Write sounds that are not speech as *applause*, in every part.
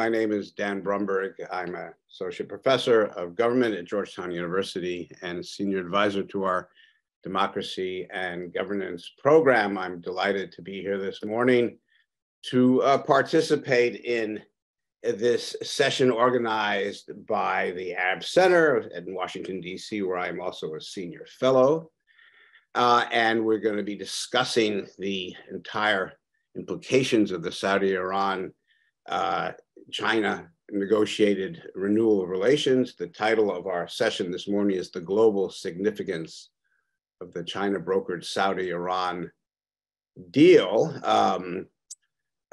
My name is Dan Brumberg. I'm an associate professor of government at Georgetown University and senior advisor to our democracy and governance program. I'm delighted to be here this morning to uh, participate in this session organized by the Arab Center in Washington, D.C., where I'm also a senior fellow. Uh, and we're going to be discussing the entire implications of the Saudi Iran uh, China negotiated renewal of relations. The title of our session this morning is The Global Significance of the China Brokered Saudi Iran Deal. Um,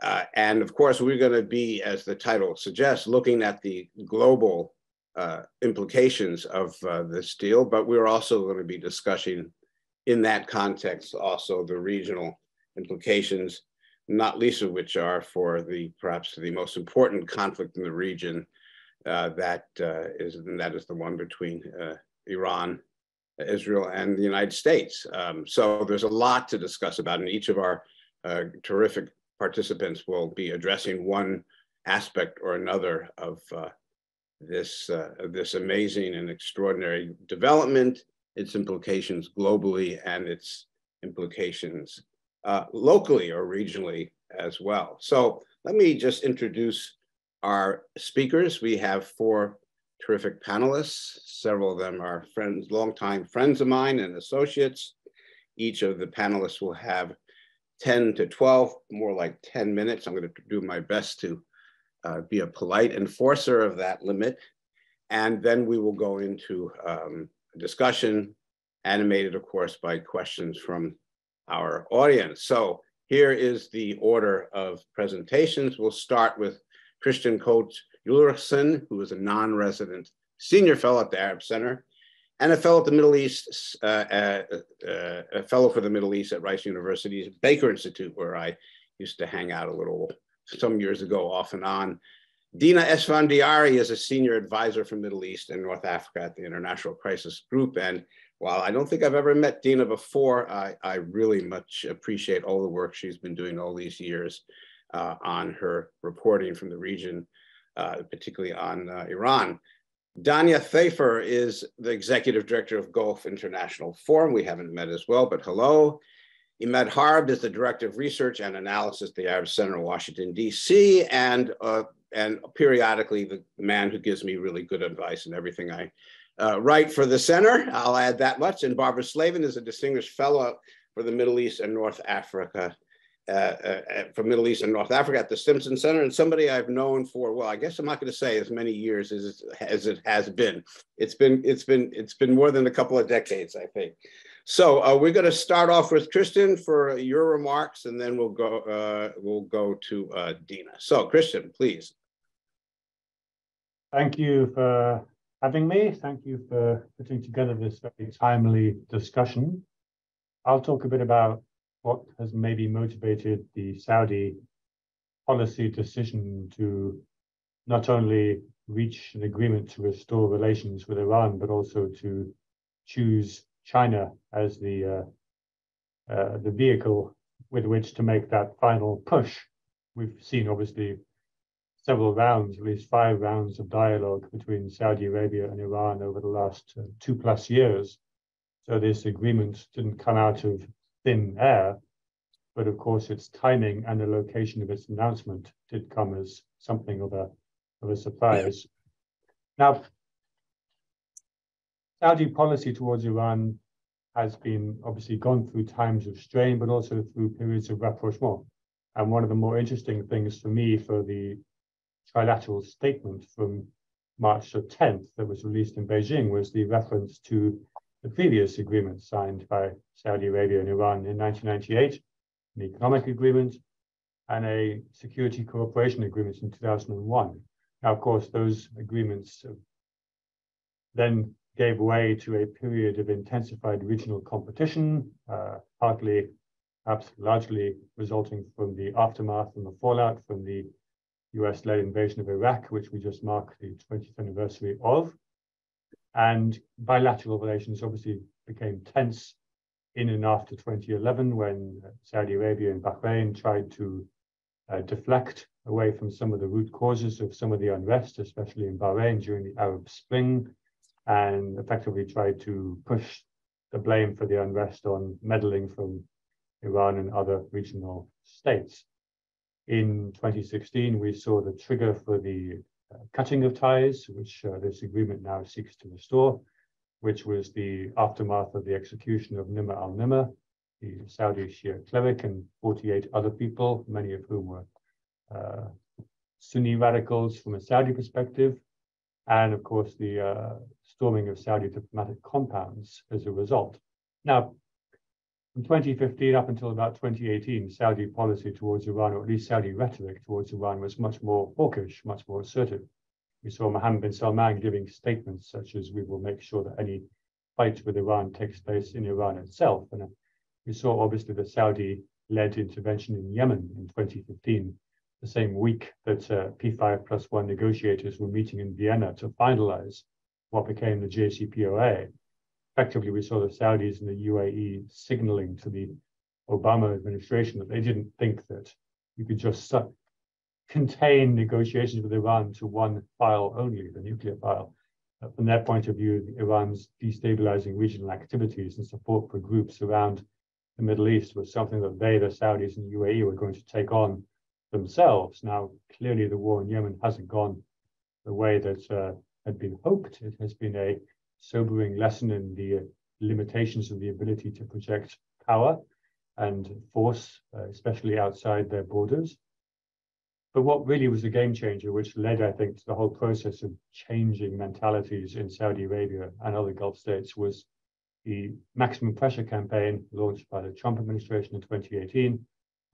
uh, and of course, we're going to be, as the title suggests, looking at the global uh, implications of uh, this deal, but we're also going to be discussing in that context also the regional implications not least of which are for the perhaps the most important conflict in the region uh, that uh, is and that is the one between uh, Iran, Israel, and the United States. Um, so there's a lot to discuss about, and each of our uh, terrific participants will be addressing one aspect or another of uh, this uh, this amazing and extraordinary development, its implications globally, and its implications uh, locally or regionally as well. So let me just introduce our speakers. We have four terrific panelists. Several of them are friends, longtime friends of mine and associates. Each of the panelists will have 10 to 12, more like 10 minutes. I'm going to do my best to uh, be a polite enforcer of that limit. And then we will go into um, discussion, animated, of course, by questions from our audience. So here is the order of presentations. We'll start with Kristian Coates Ulrichsen, who is a non-resident senior fellow at the Arab Center and a fellow at the Middle East, uh, uh, uh, a fellow for the Middle East at Rice University's Baker Institute, where I used to hang out a little some years ago off and on. Dina Esfandiary is a senior advisor for Middle East and North Africa at the International Crisis Group and while I don't think I've ever met Dina before, I, I really much appreciate all the work she's been doing all these years uh, on her reporting from the region, uh, particularly on uh, Iran. Dania Thafer is the executive director of Gulf International Forum. We haven't met as well, but hello. Imad Harb is the director of research and analysis at the Arab Center in Washington, D.C., and uh, and periodically the man who gives me really good advice and everything I uh, right for the center. I'll add that much. And Barbara Slavin is a distinguished fellow for the Middle East and North Africa, uh, uh, for Middle East and North Africa at the Stimson Center, and somebody I've known for well, I guess I'm not going to say as many years as as it has been. It's been it's been it's been more than a couple of decades, I think. So uh, we're going to start off with Kristian for your remarks, and then we'll go uh, we'll go to uh, Dina. So Kristian, please. Thank you for having me. Thank you for putting together this very timely discussion. I'll talk a bit about what has maybe motivated the Saudi policy decision to not only reach an agreement to restore relations with Iran, but also to choose China as the uh, uh, the vehicle with which to make that final push. We've seen obviously several rounds, at least five rounds of dialogue between Saudi Arabia and Iran over the last uh, two plus years. So this agreement didn't come out of thin air, but of course its timing and the location of its announcement did come as something of a of a surprise. Now, Saudi policy towards Iran has been obviously gone through times of strain, but also through periods of rapprochement. And one of the more interesting things for me for the trilateral statement from March the 10th that was released in Beijing was the reference to the previous agreement signed by Saudi Arabia and Iran in 1998, an economic agreement, and a security cooperation agreement in 2001. Now, of course, those agreements then gave way to a period of intensified regional competition, uh, partly, perhaps largely resulting from the aftermath and the fallout from the US-led invasion of Iraq, which we just marked the 20th anniversary of. And bilateral relations obviously became tense in and after 2011 when Saudi Arabia and Bahrain tried to uh, deflect away from some of the root causes of some of the unrest, especially in Bahrain during the Arab Spring, and effectively tried to push the blame for the unrest on meddling from Iran and other regional states. In 2016, we saw the trigger for the uh, cutting of ties, which uh, this agreement now seeks to restore, which was the aftermath of the execution of Nimr al-Nimr, the Saudi Shia cleric, and 48 other people, many of whom were uh, Sunni radicals from a Saudi perspective, and of course the uh, storming of Saudi diplomatic compounds as a result. Now, from 2015 up until about 2018, Saudi policy towards Iran, or at least Saudi rhetoric towards Iran, was much more hawkish, much more assertive. We saw Mohammed bin Salman giving statements such as, we will make sure that any fight with Iran takes place in Iran itself. And uh, we saw obviously the Saudi led intervention in Yemen in 2015, the same week that uh, P5 plus one negotiators were meeting in Vienna to finalize what became the JCPOA effectively we saw the Saudis and the UAE signaling to the Obama administration that they didn't think that you could just contain negotiations with Iran to one file only, the nuclear file. Uh, from their point of view, Iran's destabilizing regional activities and support for groups around the Middle East was something that they, the Saudis and the UAE, were going to take on themselves. Now, clearly, the war in Yemen hasn't gone the way that uh, had been hoped. It has been a sobering lesson in the limitations of the ability to project power and force, uh, especially outside their borders. But what really was the game changer, which led, I think, to the whole process of changing mentalities in Saudi Arabia and other Gulf states, was the maximum pressure campaign launched by the Trump administration in 2018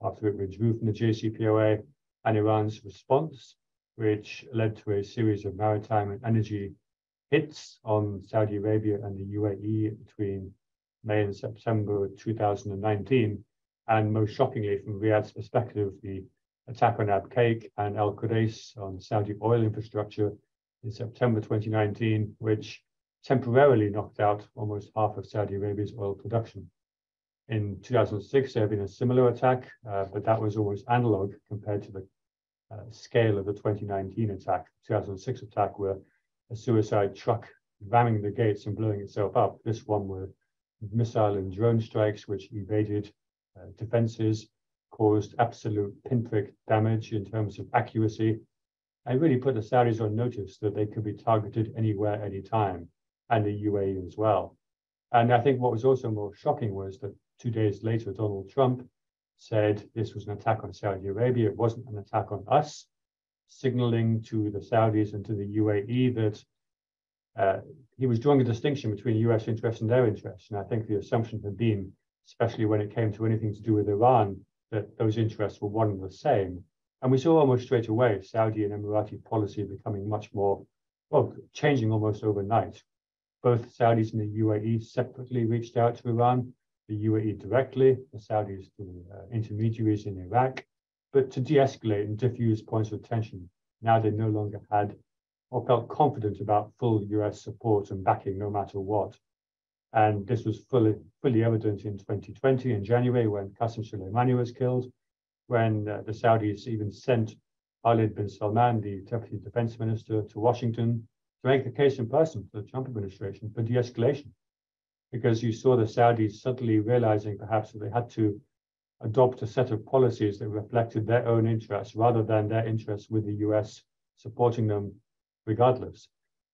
after it withdrew from the JCPOA and Iran's response, which led to a series of maritime and energy hits on Saudi Arabia and the UAE between May and September 2019. And most shockingly, from Riyadh's perspective, the attack on Abqaiq and Al Khurais on Saudi oil infrastructure in September 2019, which temporarily knocked out almost half of Saudi Arabia's oil production. In 2006, there had been a similar attack, uh, but that was almost analog compared to the uh, scale of the 2019 attack, 2006 attack, where a suicide truck ramming the gates and blowing itself up. This one with missile and drone strikes, which evaded uh, defenses, caused absolute pinprick damage in terms of accuracy, and really put the Saudis on notice that they could be targeted anywhere, anytime, and the UAE as well. And I think what was also more shocking was that two days later, Donald Trump said this was an attack on Saudi Arabia. It wasn't an attack on us signaling to the Saudis and to the UAE that uh, he was drawing a distinction between US interests and their interests. And I think the assumption had been, especially when it came to anything to do with Iran, that those interests were one and the same. And we saw almost straight away Saudi and Emirati policy becoming much more, well, changing almost overnight. Both Saudis and the UAE separately reached out to Iran, the UAE directly, the Saudis through uh, intermediaries in Iraq, but to de-escalate and diffuse points of tension. Now they no longer had or felt confident about full US support and backing no matter what. And this was fully, fully evident in 2020 in January when Qasem Soleimani was killed, when uh, the Saudis even sent Khalid bin Salman, the Deputy Defense Minister, to Washington to make the case in person to the Trump administration for de-escalation. Because you saw the Saudis suddenly realizing perhaps that they had to adopt a set of policies that reflected their own interests rather than their interests with the US supporting them regardless.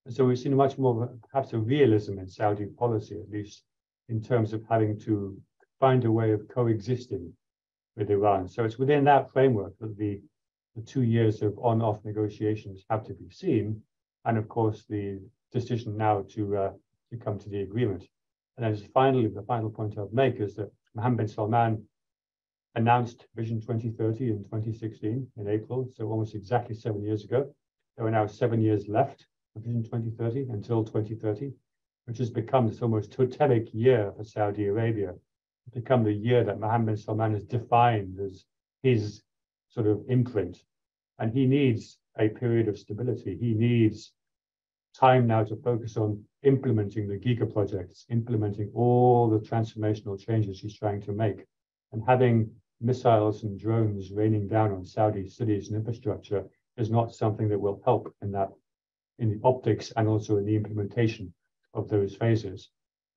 And so we've seen much more perhaps a realism in Saudi policy, at least in terms of having to find a way of coexisting with Iran. So it's within that framework that the, the two years of on-off negotiations have to be seen. And of course, the decision now to, uh, to come to the agreement. And then finally, the final point I'll make is that Mohammed bin Salman announced Vision 2030 in 2016 in April, so almost exactly seven years ago. There are now seven years left of Vision 2030 until 2030, which has become this almost totemic year for Saudi Arabia. It's become the year that Mohammed bin Salman has defined as his sort of imprint. And he needs a period of stability. He needs time now to focus on implementing the giga projects, implementing all the transformational changes he's trying to make, and having missiles and drones raining down on Saudi cities and infrastructure is not something that will help in that in the optics and also in the implementation of those phases.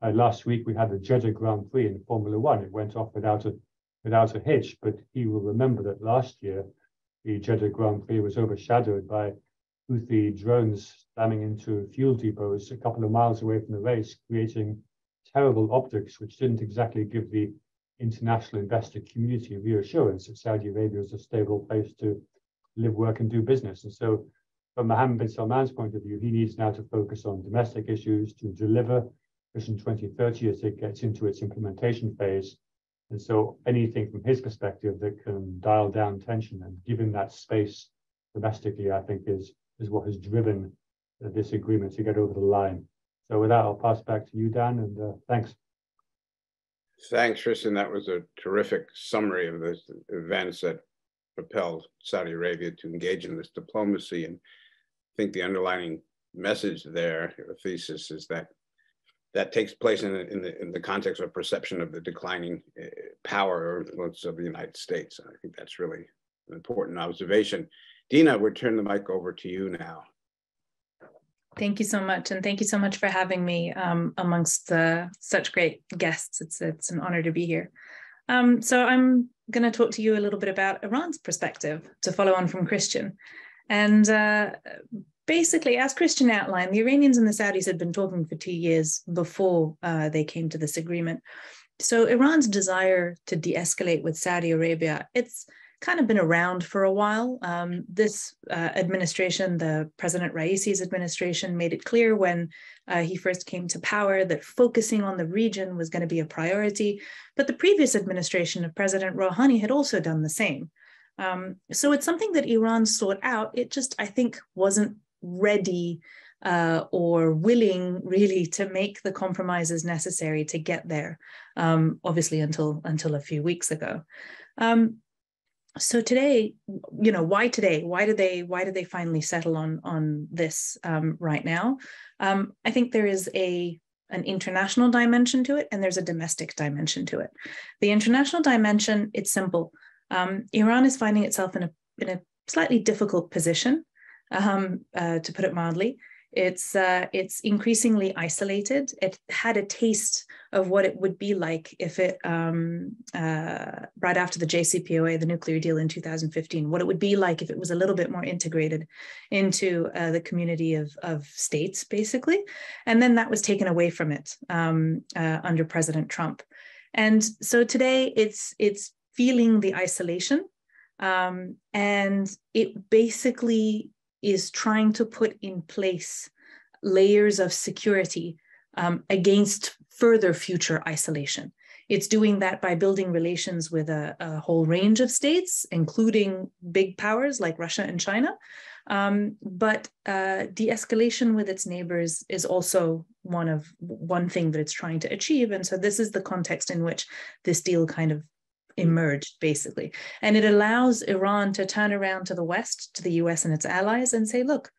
Uh, last week we had the Jeddah Grand Prix in Formula One. It went off without a without a hitch, but he will remember that last year the Jeddah Grand Prix was overshadowed by Houthi drones slamming into fuel depots a couple of miles away from the race, creating terrible optics, which didn't exactly give the international investor community reassurance that Saudi Arabia is a stable place to live, work, and do business. And so, from Mohammed bin Salman's point of view, he needs now to focus on domestic issues to deliver Vision 2030 as it gets into its implementation phase. And so, anything from his perspective that can dial down tension and give him that space domestically, I think, is is what has driven this agreement to get over the line. So with that, I'll pass back to you, Dan, and uh, thanks. Thanks, Kristian. That was a terrific summary of the events that propelled Saudi Arabia to engage in this diplomacy. And I think the underlying message there, the thesis, is that that takes place in, in, the, in the context of perception of the declining uh, power or influence of the United States. And I think that's really an important observation. Dina, we'll turn the mic over to you now. Thank you so much, and thank you so much for having me um, amongst uh, such great guests. It's it's an honor to be here. Um, so I'm going to talk to you a little bit about Iran's perspective to follow on from Kristian, and uh, basically, as Kristian outlined, the Iranians and the Saudis had been talking for two years before uh, they came to this agreement. So Iran's desire to de-escalate with Saudi Arabia, it's kind of been around for a while. Um, this uh, administration, the President Raisi's administration, made it clear when uh, he first came to power that focusing on the region was going to be a priority. But the previous administration of President Rouhani had also done the same. Um, so it's something that Iran sought out. It just, I think, wasn't ready uh, or willing really to make the compromises necessary to get there. Um, obviously, until until a few weeks ago. Um, so today you know why today? Why did they why did they finally settle on on this um, right now? Um, i think there is a an international dimension to it and there's a domestic dimension to it. The international dimension it's simple. Um, iran is finding itself in a in a slightly difficult position um, uh, to put it mildly it's uh, it's increasingly isolated. It had a taste of what it would be like if it um, uh, right after the JCPOA, the nuclear deal in 2015, what it would be like if it was a little bit more integrated into uh, the community of of states, basically, and then that was taken away from it um, uh, under President Trump. And so today, it's it's feeling the isolation, um, and it basically is trying to put in place layers of security um, against further future isolation. It's doing that by building relations with a, a whole range of states, including big powers like Russia and China. Um, but uh, de-escalation with its neighbors is also one of one thing that it's trying to achieve. And so this is the context in which this deal kind of emerged basically. And it allows iran to turn around to the west to the us and its allies and say look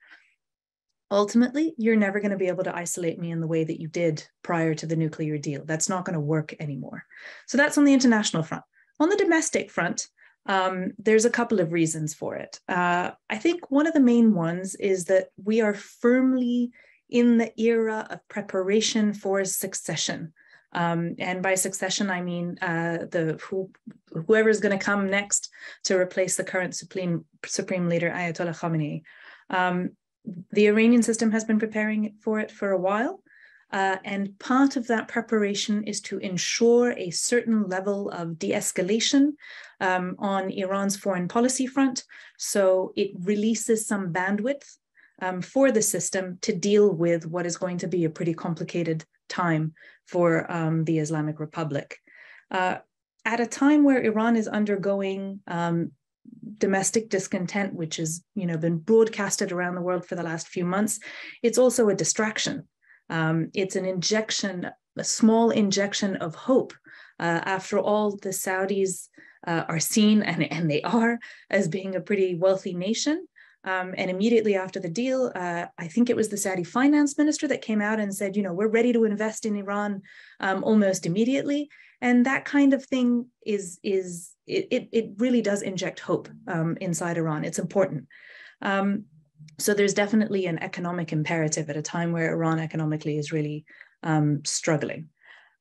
ultimately you're never going to be able to isolate me in the way that you did prior to the nuclear deal. That's not going to work anymore. So that's on the international front. On the domestic front um, there's a couple of reasons for it. Uh, i think one of the main ones is that we are firmly in the era of preparation for succession um, and by succession, I mean uh, the who, whoever is going to come next to replace the current supreme supreme leader Ayatollah Khamenei. Um, the Iranian system has been preparing for it for a while. Uh, and part of that preparation is to ensure a certain level of de escalation um, on Iran's foreign policy front. So it releases some bandwidth um, for the system to deal with what is going to be a pretty complicated time for um, the Islamic Republic. Uh, at a time where Iran is undergoing um, domestic discontent, which has you know been broadcasted around the world for the last few months, it's also a distraction. Um, it's an injection, a small injection of hope. Uh, after all, the Saudis uh, are seen, and, and they are, as being a pretty wealthy nation. Um, and immediately after the deal, uh, I think it was the Saudi finance minister that came out and said, you know, we're ready to invest in Iran um, almost immediately. and that kind of thing is is it it, it really does inject hope um, inside Iran. It's important. Um, so there's definitely an economic imperative at a time where Iran economically is really um, struggling.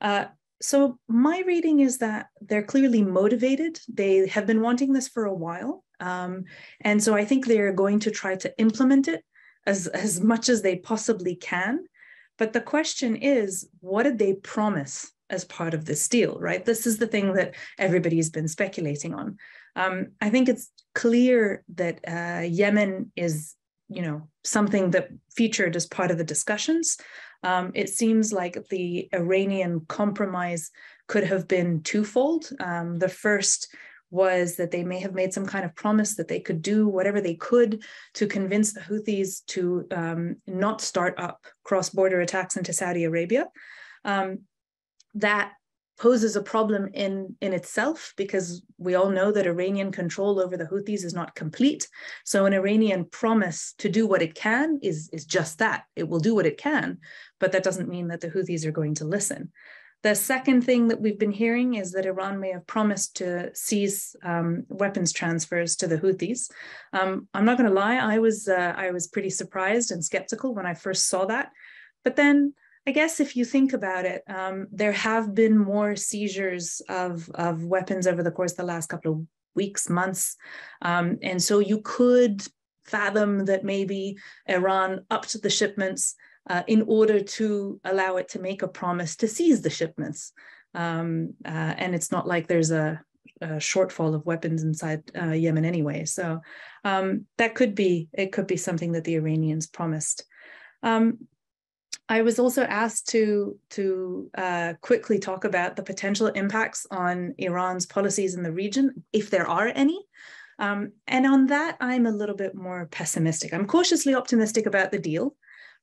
Uh, so my reading is that they're clearly motivated. They have been wanting this for a while. Um, and so I think they're going to try to implement it as, as much as they possibly can. But the question is, what did they promise as part of this deal, right? This is the thing that everybody's been speculating on. Um, I think it's clear that uh, Yemen is, you know, something that featured as part of the discussions. Um, it seems like the Iranian compromise could have been twofold. Um, the first was that they may have made some kind of promise that they could do whatever they could to convince the Houthis to um, not start up cross border attacks into Saudi Arabia. Um, that poses a problem in, in itself because we all know that Iranian control over the Houthis is not complete. So an Iranian promise to do what it can is, is just that. It will do what it can, but that doesn't mean that the Houthis are going to listen. The second thing that we've been hearing is that Iran may have promised to cease um, weapons transfers to the Houthis. Um, I'm not going to lie, I was uh, I was pretty surprised and skeptical when I first saw that. But then I guess if you think about it, um, there have been more seizures of, of weapons over the course of the last couple of weeks, months. Um, and so you could fathom that maybe Iran upped the shipments uh, in order to allow it to make a promise to seize the shipments. Um, uh, and it's not like there's a, a shortfall of weapons inside uh, Yemen anyway. So um, that could be, it could be something that the Iranians promised. Um, I was also asked to, to uh, quickly talk about the potential impacts on Iran's policies in the region, if there are any. Um, and on that, I'm a little bit more pessimistic. I'm cautiously optimistic about the deal,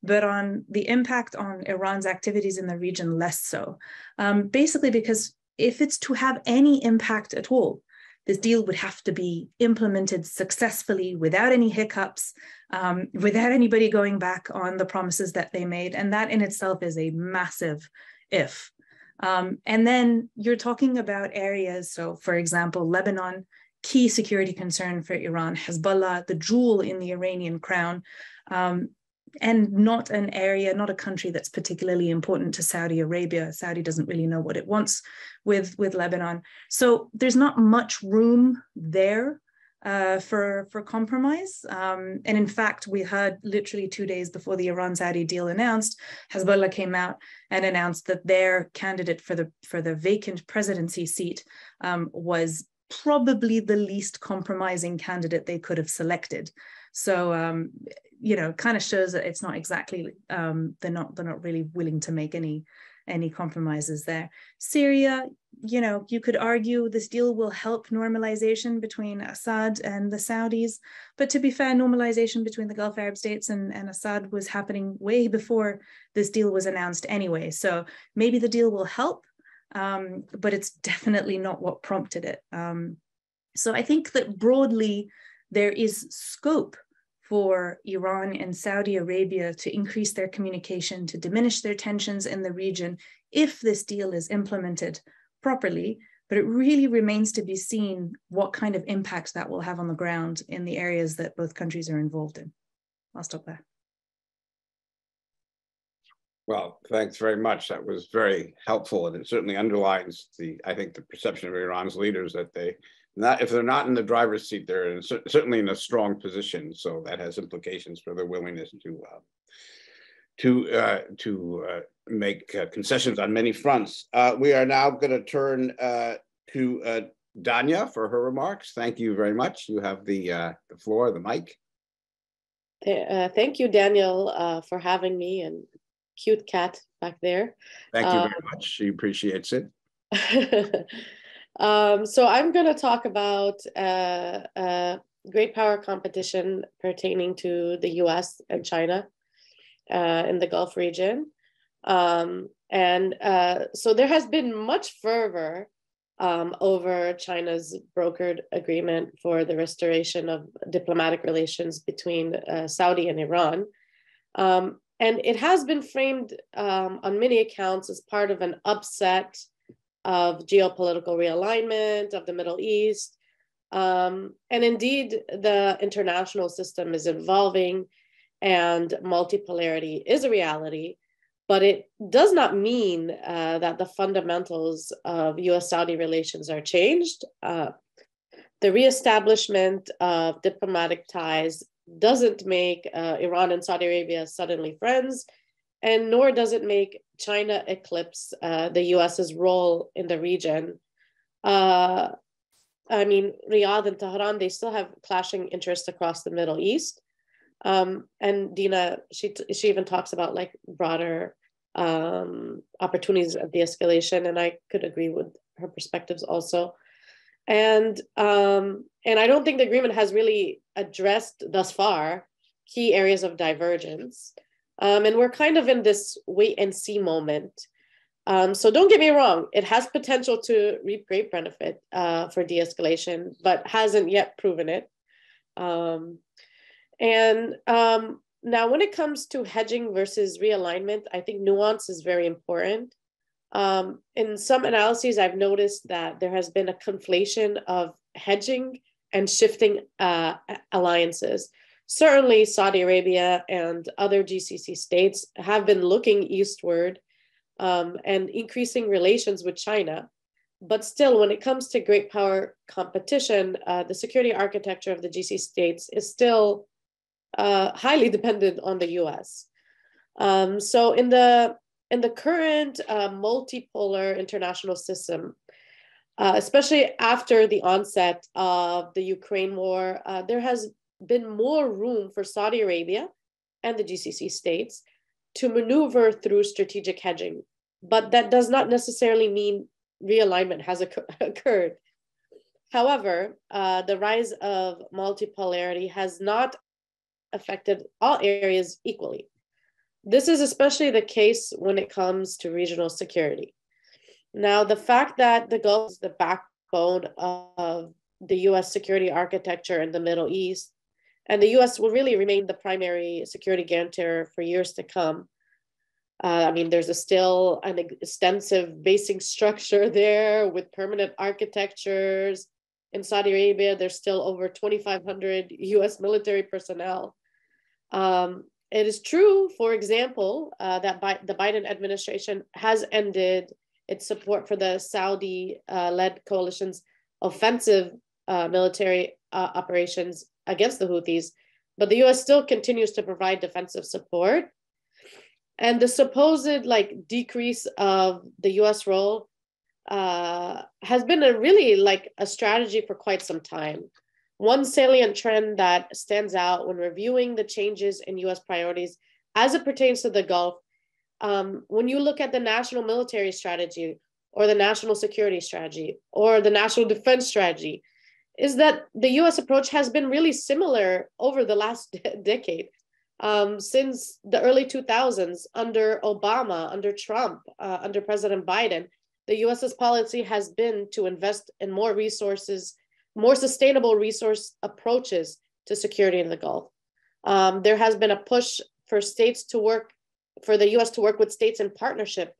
but on the impact on Iran's activities in the region, less so. Um, basically, because if it's to have any impact at all, this deal would have to be implemented successfully without any hiccups, um, without anybody going back on the promises that they made. And that in itself is a massive if. Um, and then you're talking about areas. So, for example, Lebanon, key security concern for Iran, Hezbollah, the jewel in the Iranian crown. Um, and not an area, not a country that's particularly important to Saudi Arabia. Saudi doesn't really know what it wants with, with Lebanon. So there's not much room there uh, for, for compromise. Um, and in fact, we heard literally two days before the Iran Saudi deal announced, Hezbollah came out and announced that their candidate for the, for the vacant presidency seat um, was probably the least compromising candidate they could have selected. So um, you know, kind of shows that it's not exactly um, they're not they're not really willing to make any any compromises there. Syria, you know, you could argue this deal will help normalization between Assad and the Saudis. But to be fair, normalization between the Gulf Arab states and, and Assad was happening way before this deal was announced anyway. So maybe the deal will help, um, but it's definitely not what prompted it. Um, so I think that broadly, there is scope for Iran and Saudi Arabia to increase their communication, to diminish their tensions in the region if this deal is implemented properly. But it really remains to be seen what kind of impact that will have on the ground in the areas that both countries are involved in. I'll stop there. Well, thanks very much. That was very helpful, and it certainly underlines the, I think, the perception of Iran's leaders that they not if they're not in the driver's seat, they're in, certainly in a strong position. So that has implications for their willingness to uh, to uh, to uh, make uh, concessions on many fronts. Uh, we are now going to turn uh, to Dania for her remarks. Thank you very much. You have the the floor, the mic. thank you, Daniel, for having me and cute cat back there. Thank you very um, much. She appreciates it. *laughs* Um, so I'm going to talk about uh, uh, great power competition pertaining to the US and China uh, in the Gulf region. Um, and uh, so there has been much fervor um, over China's brokered agreement for the restoration of diplomatic relations between uh, Saudi and Iran. Um, and it has been framed um, on many accounts as part of an upset of geopolitical realignment of the Middle East. Um, and indeed, the international system is evolving and multipolarity is a reality, but it does not mean uh, that the fundamentals of US Saudi relations are changed. Uh, the reestablishment of diplomatic ties doesn't make uh, Iran and Saudi Arabia suddenly friends, and nor does it make China eclipse uh, the US's role in the region. Uh, I mean, Riyadh and Tehran, they still have clashing interests across the Middle East. Um, and Dina, she, she even talks about like broader um, opportunities of de-escalation, and I could agree with her perspectives also. And um, and I don't think the agreement has really addressed thus far key areas of divergence. Um, and we're kind of in this wait and see moment. Um, so don't get me wrong, it has potential to reap great benefit uh, for de-escalation, but hasn't yet proven it. Um, and um, now when it comes to hedging versus realignment, I think nuance is very important. Um, in some analyses, I've noticed that there has been a conflation of hedging and shifting uh, alliances. Certainly, Saudi Arabia and other GCC states have been looking eastward um, and increasing relations with China. But still, when it comes to great power competition, uh, the security architecture of the GCC states is still uh, highly *laughs* dependent on the US. Um, so, in the in the current uh, multipolar international system, uh, especially after the onset of the Ukraine war, uh, there has been more room for Saudi Arabia and the GCC states to maneuver through strategic hedging. But that does not necessarily mean realignment has *laughs* occurred. However, uh, the rise of multipolarity has not affected all areas equally. This is especially the case when it comes to regional security. Now, the fact that the Gulf is the backbone of the US security architecture in the Middle East, and the US will really remain the primary security guarantor for years to come. Uh, I mean, there's a still an extensive basing structure *laughs* there with permanent architectures. In Saudi Arabia, there's still over 2,500 US military personnel. Um, it is true, for example, uh, that Bi- the Biden administration has ended its support for the Saudi uh, led coalition's offensive uh, military uh, operations against the Houthis, but the US still continues to provide defensive support. And the supposed like decrease of the US role uh, has been a really like a strategy for quite some time. One salient trend that stands out when reviewing the changes in US priorities as it pertains to the Gulf um, when you look at the national military strategy or the national security strategy or the national defense strategy, is that the US approach has been really similar over the last *laughs* decade. Um, since the early 2000s, under Obama, under Trump, uh, under President Biden, the US's policy has been to invest in more resources, more sustainable resource approaches to security in the Gulf. Um, there has been a push for states to work for the US to work with states in partnership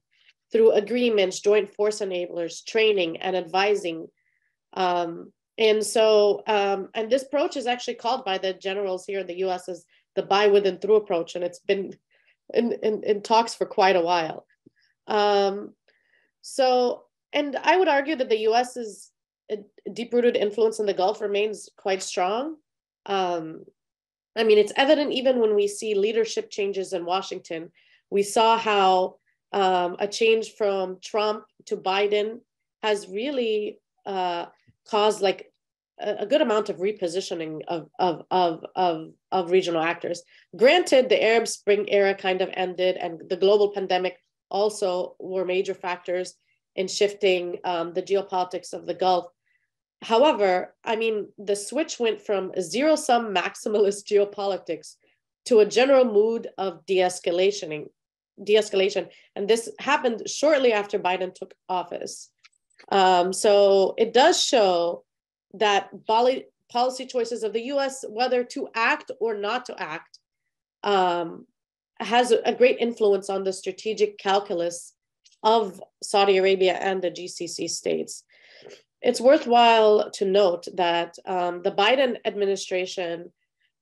through agreements, joint force enablers, training, and advising. Um, and so, um, and this approach is actually called by the generals here in the US as the by, with, and through approach, and it's been in, in, in talks for quite a while. Um, so, and I would argue that the US's deep rooted influence in the Gulf remains quite strong. Um, I mean, it's evident even when we see leadership changes in Washington. We saw how um, a change from Trump to Biden has really uh, caused like a, good amount of repositioning of, of, of, of, of regional actors. Granted, the Arab Spring era kind of ended, and the global pandemic also were major factors in shifting um, the geopolitics of the Gulf. However, I mean, the switch went from zero sum maximalist *laughs* geopolitics to a general mood of de escalation. De-escalation, and this happened shortly after Biden took office. Um, so it does show that policy choices of the U.S., whether to act or not to act, um, has a great influence on the strategic calculus of Saudi Arabia and the GCC states. It's worthwhile to note that um, the Biden administration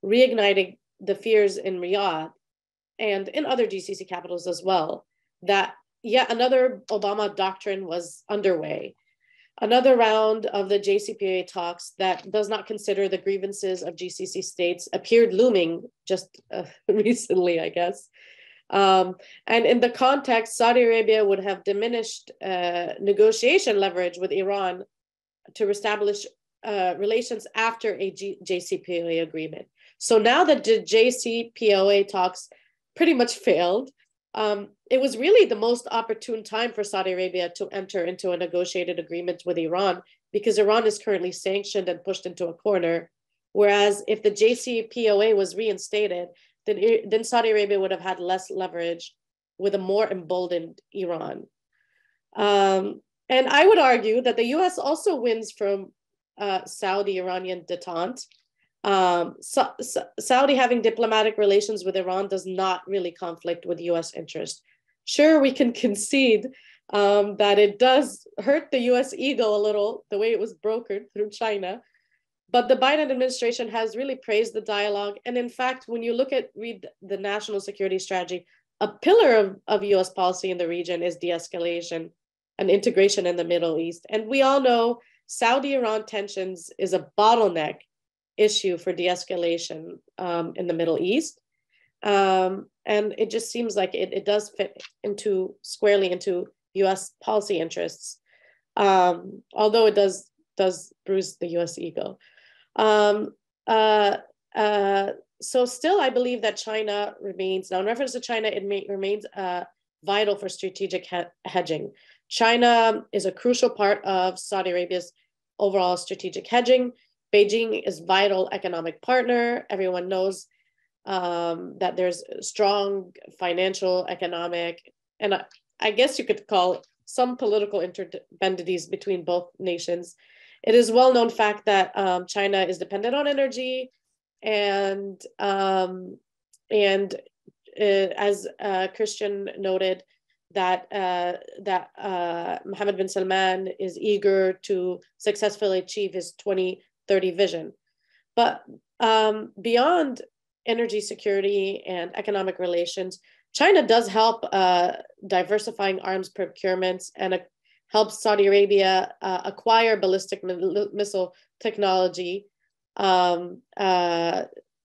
reignited the fears in Riyadh and in other GCC capitals as well that yet another Obama doctrine was underway. Another round of the JCPOA talks that does not consider the grievances of GCC states appeared looming just uh, *laughs* recently, I guess. Um, and in the context, Saudi Arabia would have diminished uh, negotiation leverage with Iran to establish uh, relations after a G- JCPOA agreement. So now that the JCPOA talks pretty much failed, um, it was really the most opportune time for Saudi Arabia to enter into a negotiated agreement with Iran because Iran is currently sanctioned and pushed into a corner. Whereas if the JCPOA was reinstated, then, then Saudi Arabia would have had less leverage with a more emboldened Iran. Um, and I would argue that the US also wins from uh, Saudi Iranian detente um, Saudi having diplomatic relations with Iran does not really conflict with US interest. Sure, we can *laughs* concede um, that it does hurt the US ego a little, the way it was brokered through China. But the Biden administration has really praised the dialogue. And in fact, when you look at read the national security strategy, a pillar of, of US policy in the region is de escalation and integration in the Middle East. And we all know Saudi Iran tensions is a bottleneck issue for de-escalation um, in the Middle East. Um, and it just seems like it, it does fit into squarely into US policy interests, um, although it does does bruise the US ego. Um, uh, uh, so still, I believe that China remains, now in reference to China, it may, remains uh, vital for strategic he- hedging. China is a crucial part of Saudi Arabia's overall strategic hedging. Beijing is vital economic partner. Everyone knows um, that there's strong financial, economic, and I, I guess you could call some political interdependencies between both nations. It is well known fact that um, China is dependent on energy, and um, and uh, as uh, Kristian noted, that uh, that uh, Mohammed bin Salman is eager to successfully achieve his 20 30 vision. But um, beyond energy security and economic relations, China does help uh, diversifying arms procurements and uh, helps Saudi Arabia uh, acquire ballistic missile technology. Um, uh,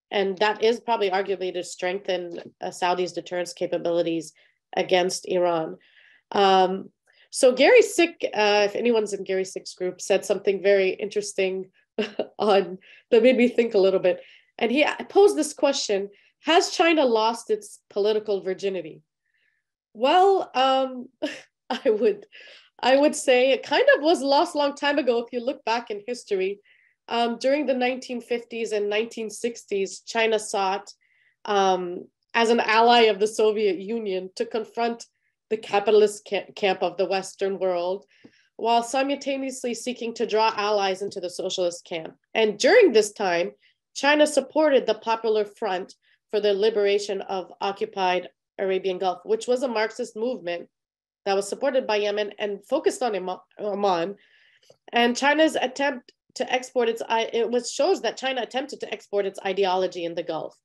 and that is probably arguably to strengthen uh, Saudi's deterrence capabilities against Iran. Um, so Gary Sick, uh, if anyone's in Gary Sick's group, said something very interesting *laughs* on that made me think a little bit. And he posed this question Has China lost its political virginity? Well, um, *laughs* I would I would say it kind of was lost long time ago if you look back in history. Um, during the 1950s and 1960s, China sought, um, as an ally of the Soviet Union, to confront the capitalist camp of the Western world while simultaneously seeking to draw allies into the socialist camp. And during this time, China supported the Popular Front for the liberation of occupied Arabian Gulf, which was a Marxist movement that was supported by Yemen and focused on Oman. And China's attempt to export its it was shows that China attempted to export its ideology in the Gulf.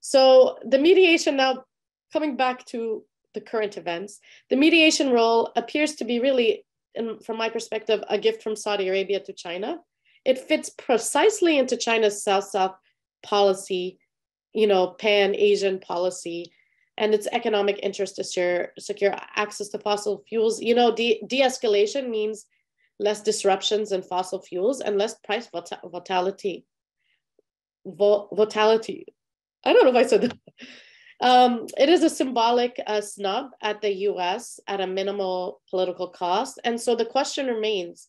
So the mediation now coming back to the current events, the mediation role appears to be really and from my perspective, a gift from Saudi Arabia to China. It fits precisely into China's South-South policy, you know, pan-Asian policy, and its economic interest to secure, secure access to fossil fuels. You know, de- de-escalation means less disruptions in fossil fuels and less price volatility. volatility. I don't know if I said that. Um, it is a symbolic uh, snub at the US at a minimal political cost. And so the question remains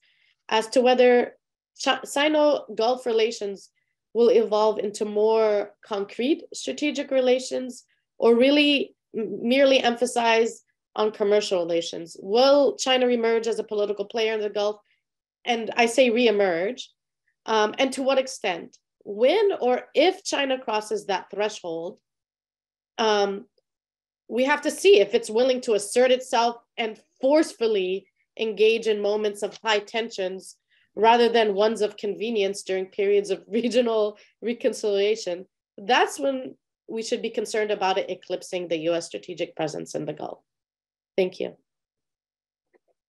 as to whether Sino Gulf relations will evolve into more concrete strategic relations or really merely emphasize on commercial relations. Will China reemerge as a political player in the Gulf? And I say reemerge. Um, and to what extent? When or if China crosses that threshold, um, we have to see if it's willing to assert itself and forcefully engage in moments of high tensions rather than ones of convenience during periods of *laughs* regional reconciliation. That's when we should be concerned about it eclipsing the US strategic presence in the Gulf. Thank you.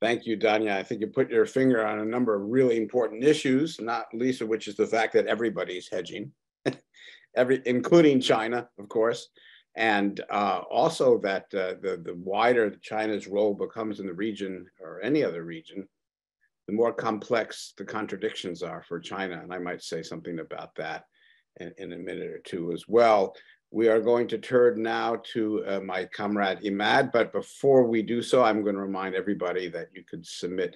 Thank you, Dania. I think you put your finger on a number of really important issues, not least of which is the fact that everybody's hedging, *laughs* every, including China, of course, and uh, also that uh, the, the wider China's role becomes in the region or any other region, the more complex the contradictions are for China. And I might say something about that in, in a minute or two as well. We are going to turn now to uh, my comrade Imad, but before we do so, I'm going to remind everybody that you could submit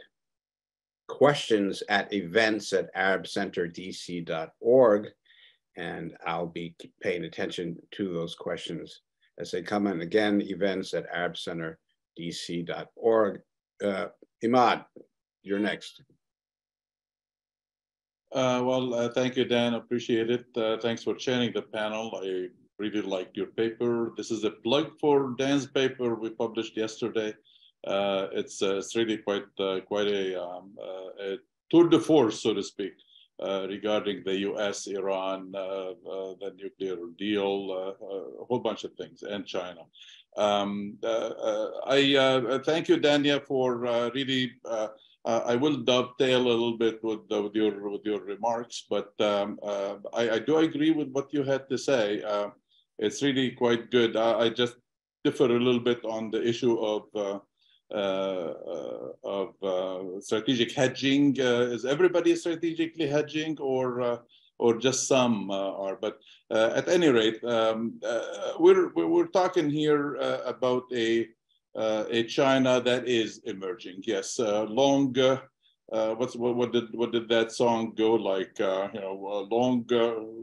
questions at events at arabcenterdc.org, and I'll be paying attention to those questions as they come in. Again, events at arabcenterdc.org. Uh, Imad, you're next. Uh, well, uh, thank you, Dan. Appreciate it. Uh, thanks for chairing the panel. I really liked your paper. This is a plug for Dan's paper we published yesterday. Uh, it's, uh, it's really quite uh, quite a, um, a, tour de force, so to speak, regarding the U.S., Iran, uh, the nuclear deal, a whole bunch of things, and China. Um, I thank you, Dania, for really. I will dovetail a little bit with, with your with your remarks, but um, I, I, do agree with what you had to say it's really quite good. I, I, just differ a little bit on the issue of uh, uh, uh of uh, strategic hedging. Uh, is everybody strategically hedging, or or just some are? But at any rate, um, we're we're talking here about a a China that is emerging. Yes, long. Uh, what's what, what, did what did that song go like? Uh, you know, uh, long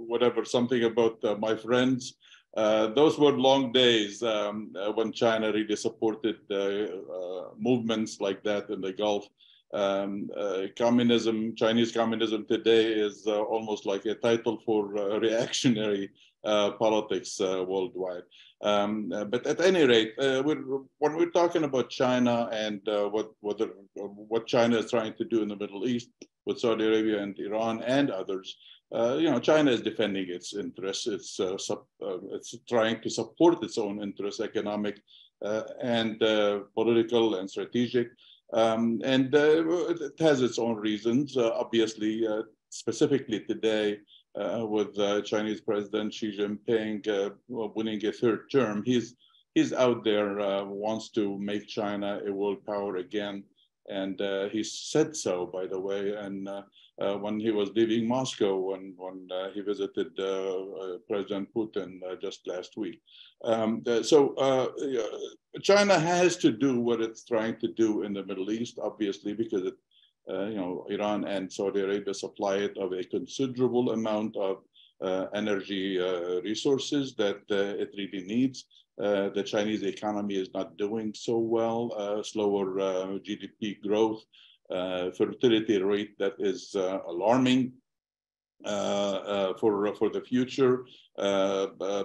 whatever something about my friends. Uh, those were long days um, uh, when China really supported uh, movements like that in the Gulf. Um, uh, communism, Chinese communism today is uh, almost like a title for *laughs* reactionary politics worldwide. Um, but at any rate, we're, when we're talking about China and what, what, what China is trying to do in the Middle East with Saudi Arabia and Iran and others, uh, you know, China is defending its interests. It's uh, sub, uh, it's trying to support its own interests, economic uh, and uh, political and strategic, um, and uh, it has its own reasons. obviously, specifically today, with Chinese President Xi Jinping winning a third term, he's he's out there wants to make China a world power again, and he said so, by the way, and uh, when he was leaving Moscow when, when uh, he visited uh, President Putin just last week. Um, so China has to do what it's trying to do in the Middle East, obviously, because it, you know, Iran and Saudi Arabia supply it of a considerable amount of uh, energy uh, resources that uh, it really needs. the Chinese economy is not doing so well, slower GDP growth, uh, fertility rate that is uh, alarming uh, for, for the future,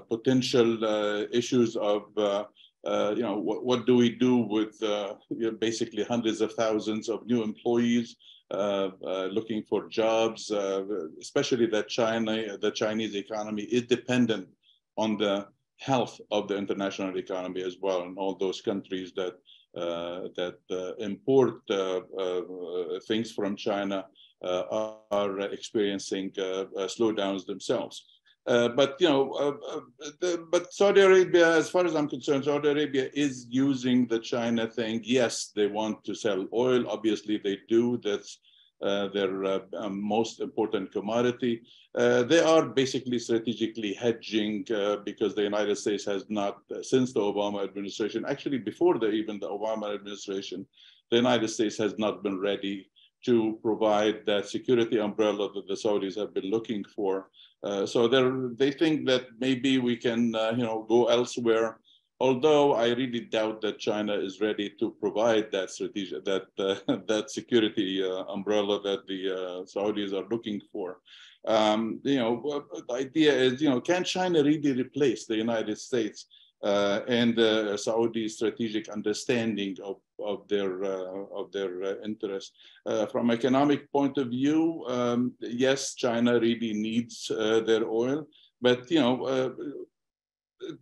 potential issues of uh, you know, what, what do we do with uh, you know, basically hundreds of thousands of new employees uh, looking for jobs, especially that China, the Chinese economy is dependent on the health of the international economy as well, and all those countries that uh, that uh, import uh, things from China are experiencing slowdowns themselves. Uh, but you know, uh, uh, the, but Saudi Arabia, as far as I'm concerned, Saudi Arabia is using the China thing. Yes, they want to sell oil. Obviously, they do. That's uh, their uh, um, most important commodity. Uh, they are basically strategically hedging because the United States has not, since the Obama administration, actually before the, even the Obama administration, the United States has not been ready to provide that security umbrella that the Saudis have been looking for. Uh, so they think that maybe we can, uh, you know, go elsewhere although I really doubt that China is ready to provide that strategy, that uh, *laughs* that security uh, umbrella that the uh, Saudis are looking for. Um, you know, the idea is, you know, can China really replace the United States uh, and the Saudi strategic understanding of, of their, uh, of their uh, interests. Uh, from economic point of view, um, yes, China really needs uh, their oil, but you know, uh,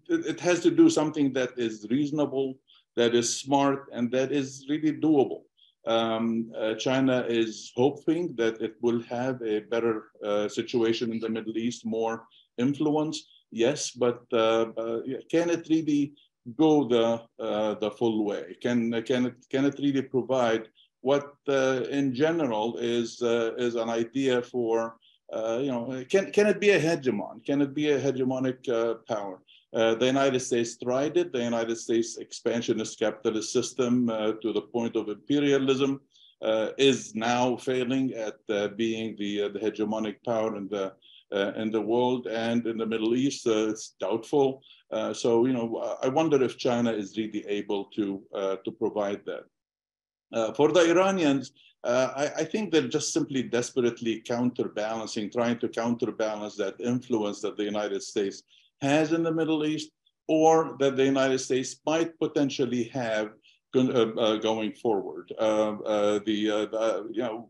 it, has to do something that is reasonable, that is smart, and that is really doable. Um, China is hoping that it will have a better situation in the Middle East, more influence yes, but uh, uh, can it really go the uh, the full way? Can can it can it really provide what in general is is an idea for you know can can it be a hegemon? Can it be a hegemonic power? Uh, the United States tried it. The United States expansionist capitalist system uh, to the point of imperialism uh, is now failing at being the, the hegemonic power in the uh, in the world and in the Middle East, uh, it's doubtful. Uh, so, you know, I wonder if China is really able to, to provide that. for the Iranians, I, I, think they're just simply desperately counterbalancing, trying to counterbalance that influence that the United States has in the Middle East or that the United States might potentially have uh, uh, going forward. Uh, the, the, you know,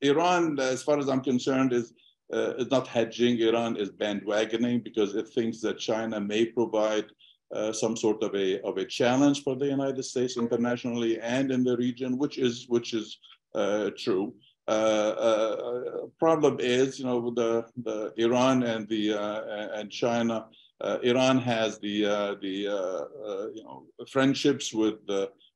Iran, as far as I'm concerned, is uh, is not hedging. Iran is bandwagoning because it thinks that China may provide uh, some sort of a of a challenge for the United States internationally and in the region, which is which is uh, true. Uh, uh, problem is, you know, the the Iran and the uh, and China. Iran has the the you know friendships with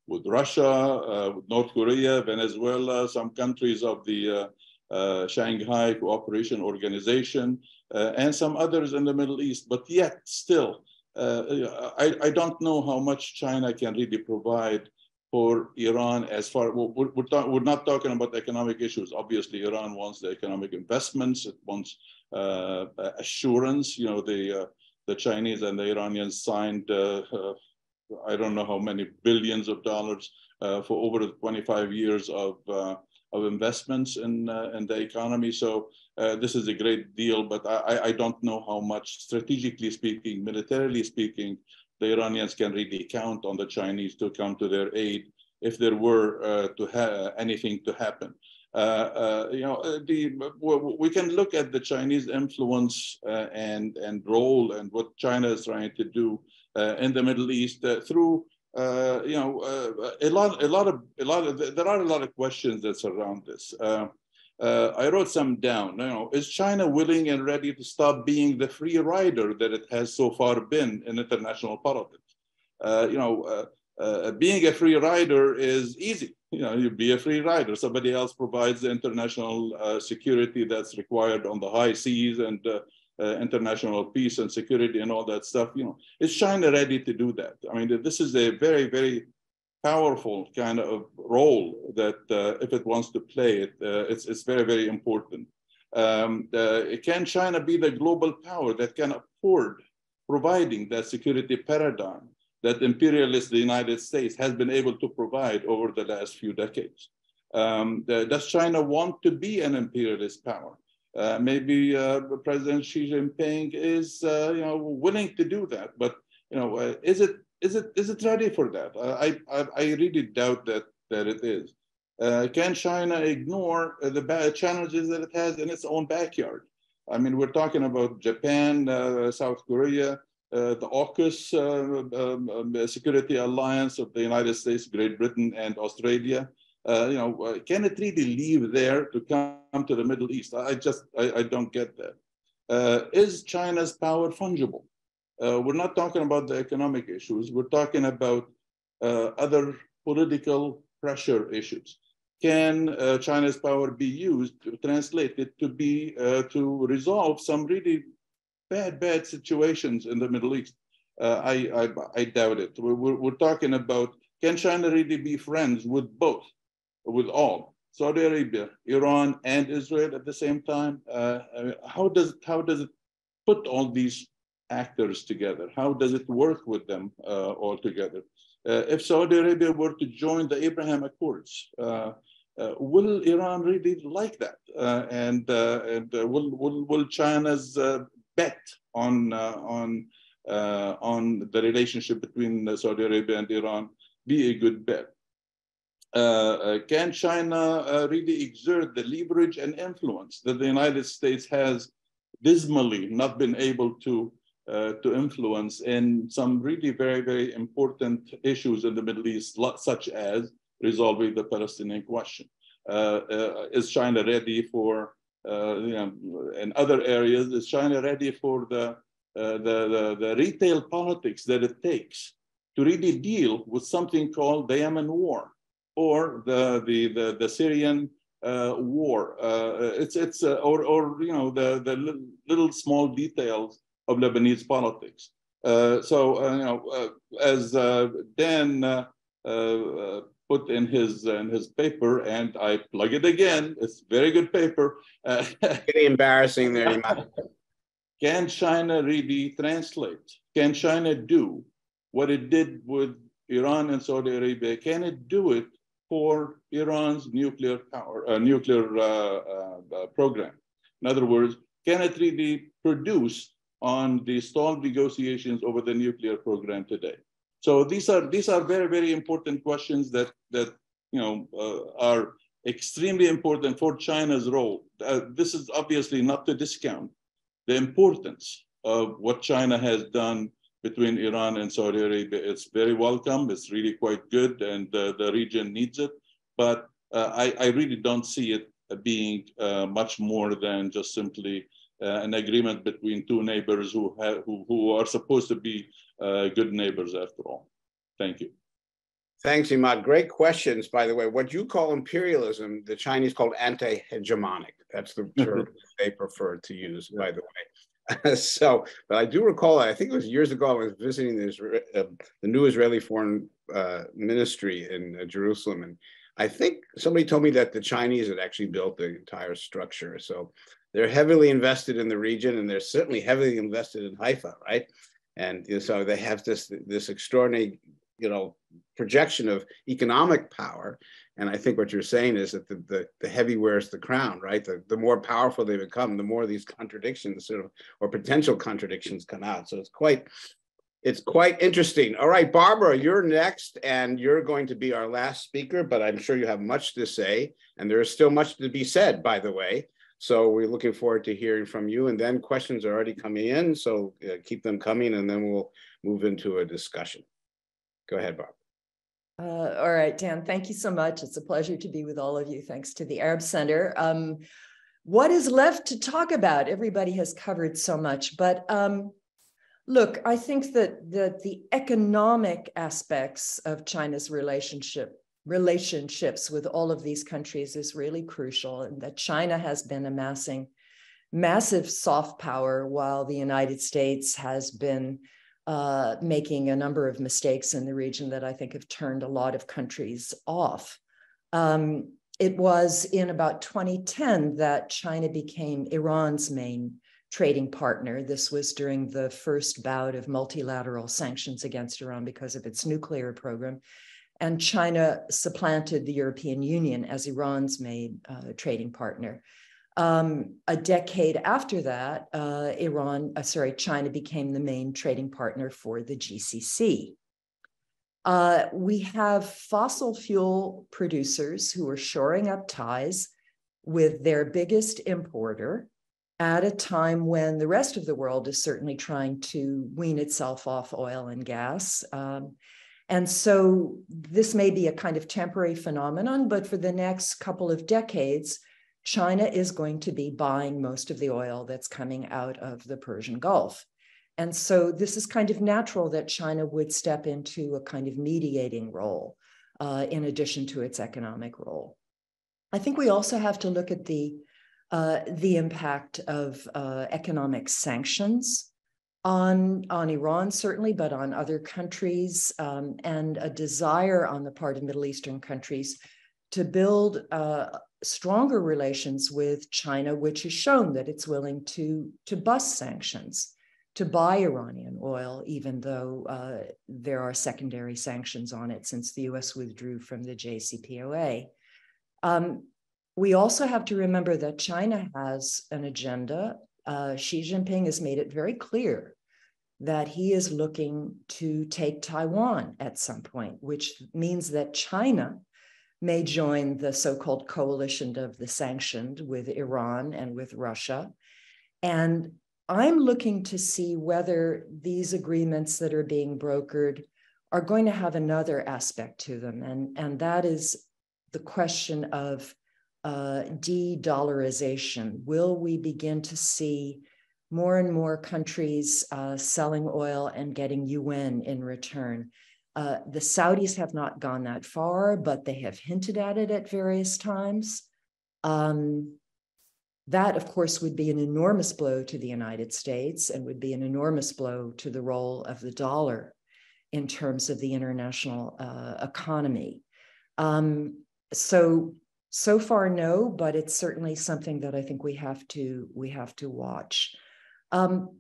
with Russia, with North Korea, Venezuela, some countries of the uh, Shanghai Cooperation Organization, uh, and some others in the Middle East. But yet, still, uh, I, I, don't know how much China can really provide for Iran as far, we're, we're, we're, not talking about economic issues. Obviously, Iran wants the economic investments, it wants uh, assurance. You know, the, uh, the Chinese and the Iranians signed, uh, I don't know how many billions of dollars for over 25 years of of investments in, uh, in the economy. So uh, this is a great deal, but I, I don't know how much, strategically speaking, militarily speaking, the Iranians can really count on the Chinese to come to their aid if there were uh, to have anything to happen. Uh, uh, you know, uh, the, we can look at the Chinese influence and, and role and what China is trying to do in the Middle East through uh, you know, uh, a lot, a lot of, a lot of, there are a lot of questions that surround this. Uh, uh, I wrote some down. You know, is China willing and ready to stop being the free rider that it has so far been in international politics? Uh, you know, uh, being a free rider is easy. You know, you be a free rider. Somebody else provides the international security that's required on the high seas and uh, international peace and security and all that stuff, you know, is China ready to do that? I mean, this is a very, very powerful kind of role that uh, if it wants to play it, uh, it's, it's very, very important. Um, uh, can China be the global power that can afford providing that security paradigm that imperialist the United States has been able to provide over the last few decades? Um, does China want to be an imperialist power? Uh, maybe uh, President Xi Jinping is, uh, you know, willing to do that. But you know, uh, is it is it is it ready for that? I I, I really doubt that that it is. Uh, can China ignore the challenges that it has in its own backyard? I mean, we're talking about Japan, South Korea, the AUKUS um, um, Security Alliance of the United States, Great Britain, and Australia uh, you know, uh, can it really leave there to come to the Middle East? I just, I, I don't get that. Uh, is China's power fungible? Uh, we're not talking about the economic issues. We're talking about uh, other political pressure issues. Can uh, China's power be used, translated to be, to resolve some really bad, bad situations in the Middle East? I, I, I, doubt it. We're, we're talking about, can China really be friends with both? with all Saudi Arabia, Iran, and Israel at the same time. Uh, how does how does it put all these actors together? How does it work with them uh, all together? Uh, if Saudi Arabia were to join the Abraham Accords, uh, uh, will Iran really like that? Uh, and and will, will will China's bet on on uh, on the relationship between Saudi Arabia and Iran be a good bet. Uh, uh, can China uh, really exert the leverage and influence that the United States has dismally not been able to uh, to influence in some really very, very important issues in the Middle East, such as resolving the Palestinian question. Uh, uh, is China ready for, you know, in other areas, is China ready for the, the, the, the retail politics that it takes to really deal with something called the Yemen war? or the the the, the Syrian uh, war. Uh, it's it's uh, or or you know the the little small details of Lebanese politics. Uh, so uh, you know, uh, as Dan put in his in his paper, and I plug it again. It's very good paper. *laughs* Getting embarrassing there. Can China really translate? Can China do what it did with Iran and Saudi Arabia? Can it do it for Iran's nuclear power, uh, nuclear uh, uh, uh, program. In other words, can it really produce on the stalled negotiations over the nuclear program today? So these are these are very very important questions that that you know uh, are extremely important for China's role. Uh, this is obviously not to discount the importance of what China has done between Iran and Saudi Arabia. It's very welcome. It's really quite good, and uh, the region needs it. But uh, I, I, really don't see it being uh, much more than just simply an agreement between two neighbors who, have, who, who are supposed to be uh, good neighbors after all. Thank you. Thanks, Imad. Great questions, by the way. What you call imperialism, the Chinese call anti-hegemonic. That's the *laughs* term they prefer to use, by the way. *laughs* so, but I do recall, I think it was years ago, I was visiting the, uh, the new Israeli foreign uh, ministry in uh, Jerusalem. And I think somebody told me that the Chinese had actually built the entire structure. So they're heavily invested in the region and they're certainly heavily invested in Haifa, right? And you know, so they have this, this extraordinary, you know, projection of economic power and I think what you're saying is that the, the, the heavy wears the crown, right? The, the more powerful they become, the more these contradictions sort of, or potential contradictions come out. So it's quite, it's quite interesting. All right, Barbara, you're next, and you're going to be our last speaker, but I'm sure you have much to say, and there is still much to be said, by the way. So we're looking forward to hearing from you, and then questions are already coming in, so uh, keep them coming, and then we'll move into a discussion. Go ahead, Barbara. Uh, all right, Dan, thank you so much. It's a pleasure to be with all of you. Thanks to the Arab Center. Um, what is left to talk about? Everybody has covered so much, but um, look, I think that, that the economic aspects of China's relationship relationships with all of these countries is really crucial, and that China has been amassing massive soft power while the United States has been uh, making a number of mistakes in the region that I think have turned a lot of countries off. Um, it was in about 2010 that China became Iran's main trading partner. This was during the first bout of multilateral sanctions against Iran because of its nuclear program. And China supplanted the European Union as Iran's main uh, trading partner. Um, a decade after that, uh, Iran, uh, sorry, China became the main trading partner for the GCC. Uh, we have fossil fuel producers who are shoring up ties with their biggest importer at a time when the rest of the world is certainly trying to wean itself off oil and gas. Um, and so this may be a kind of temporary phenomenon, but for the next couple of decades, China is going to be buying most of the oil that's coming out of the Persian Gulf. And so this is kind of natural that China would step into a kind of mediating role uh, in addition to its economic role. I think we also have to look at the, uh, the impact of uh, economic sanctions on, on Iran, certainly, but on other countries, um, and a desire on the part of Middle Eastern countries to build uh, stronger relations with China, which has shown that it's willing to, to bust sanctions, to buy Iranian oil, even though uh, there are secondary sanctions on it since the US withdrew from the JCPOA. Um, we also have to remember that China has an agenda. Uh, Xi Jinping has made it very clear that he is looking to take Taiwan at some point, which means that China may join the so called coalition of the sanctioned with Iran and with Russia. And I'm looking to see whether these agreements that are being brokered are going to have another aspect to them. And, and that is the question of uh, de dollarization. Will we begin to see more and more countries uh, selling oil and getting yuan in return? Uh, the Saudis have not gone that far, but they have hinted at it at various times. Um, that, of course, would be an enormous blow to the United States and would be an enormous blow to the role of the dollar in terms of the international uh, economy. Um, so, so far, no, but it's certainly something that I think we have to we have to watch. Um,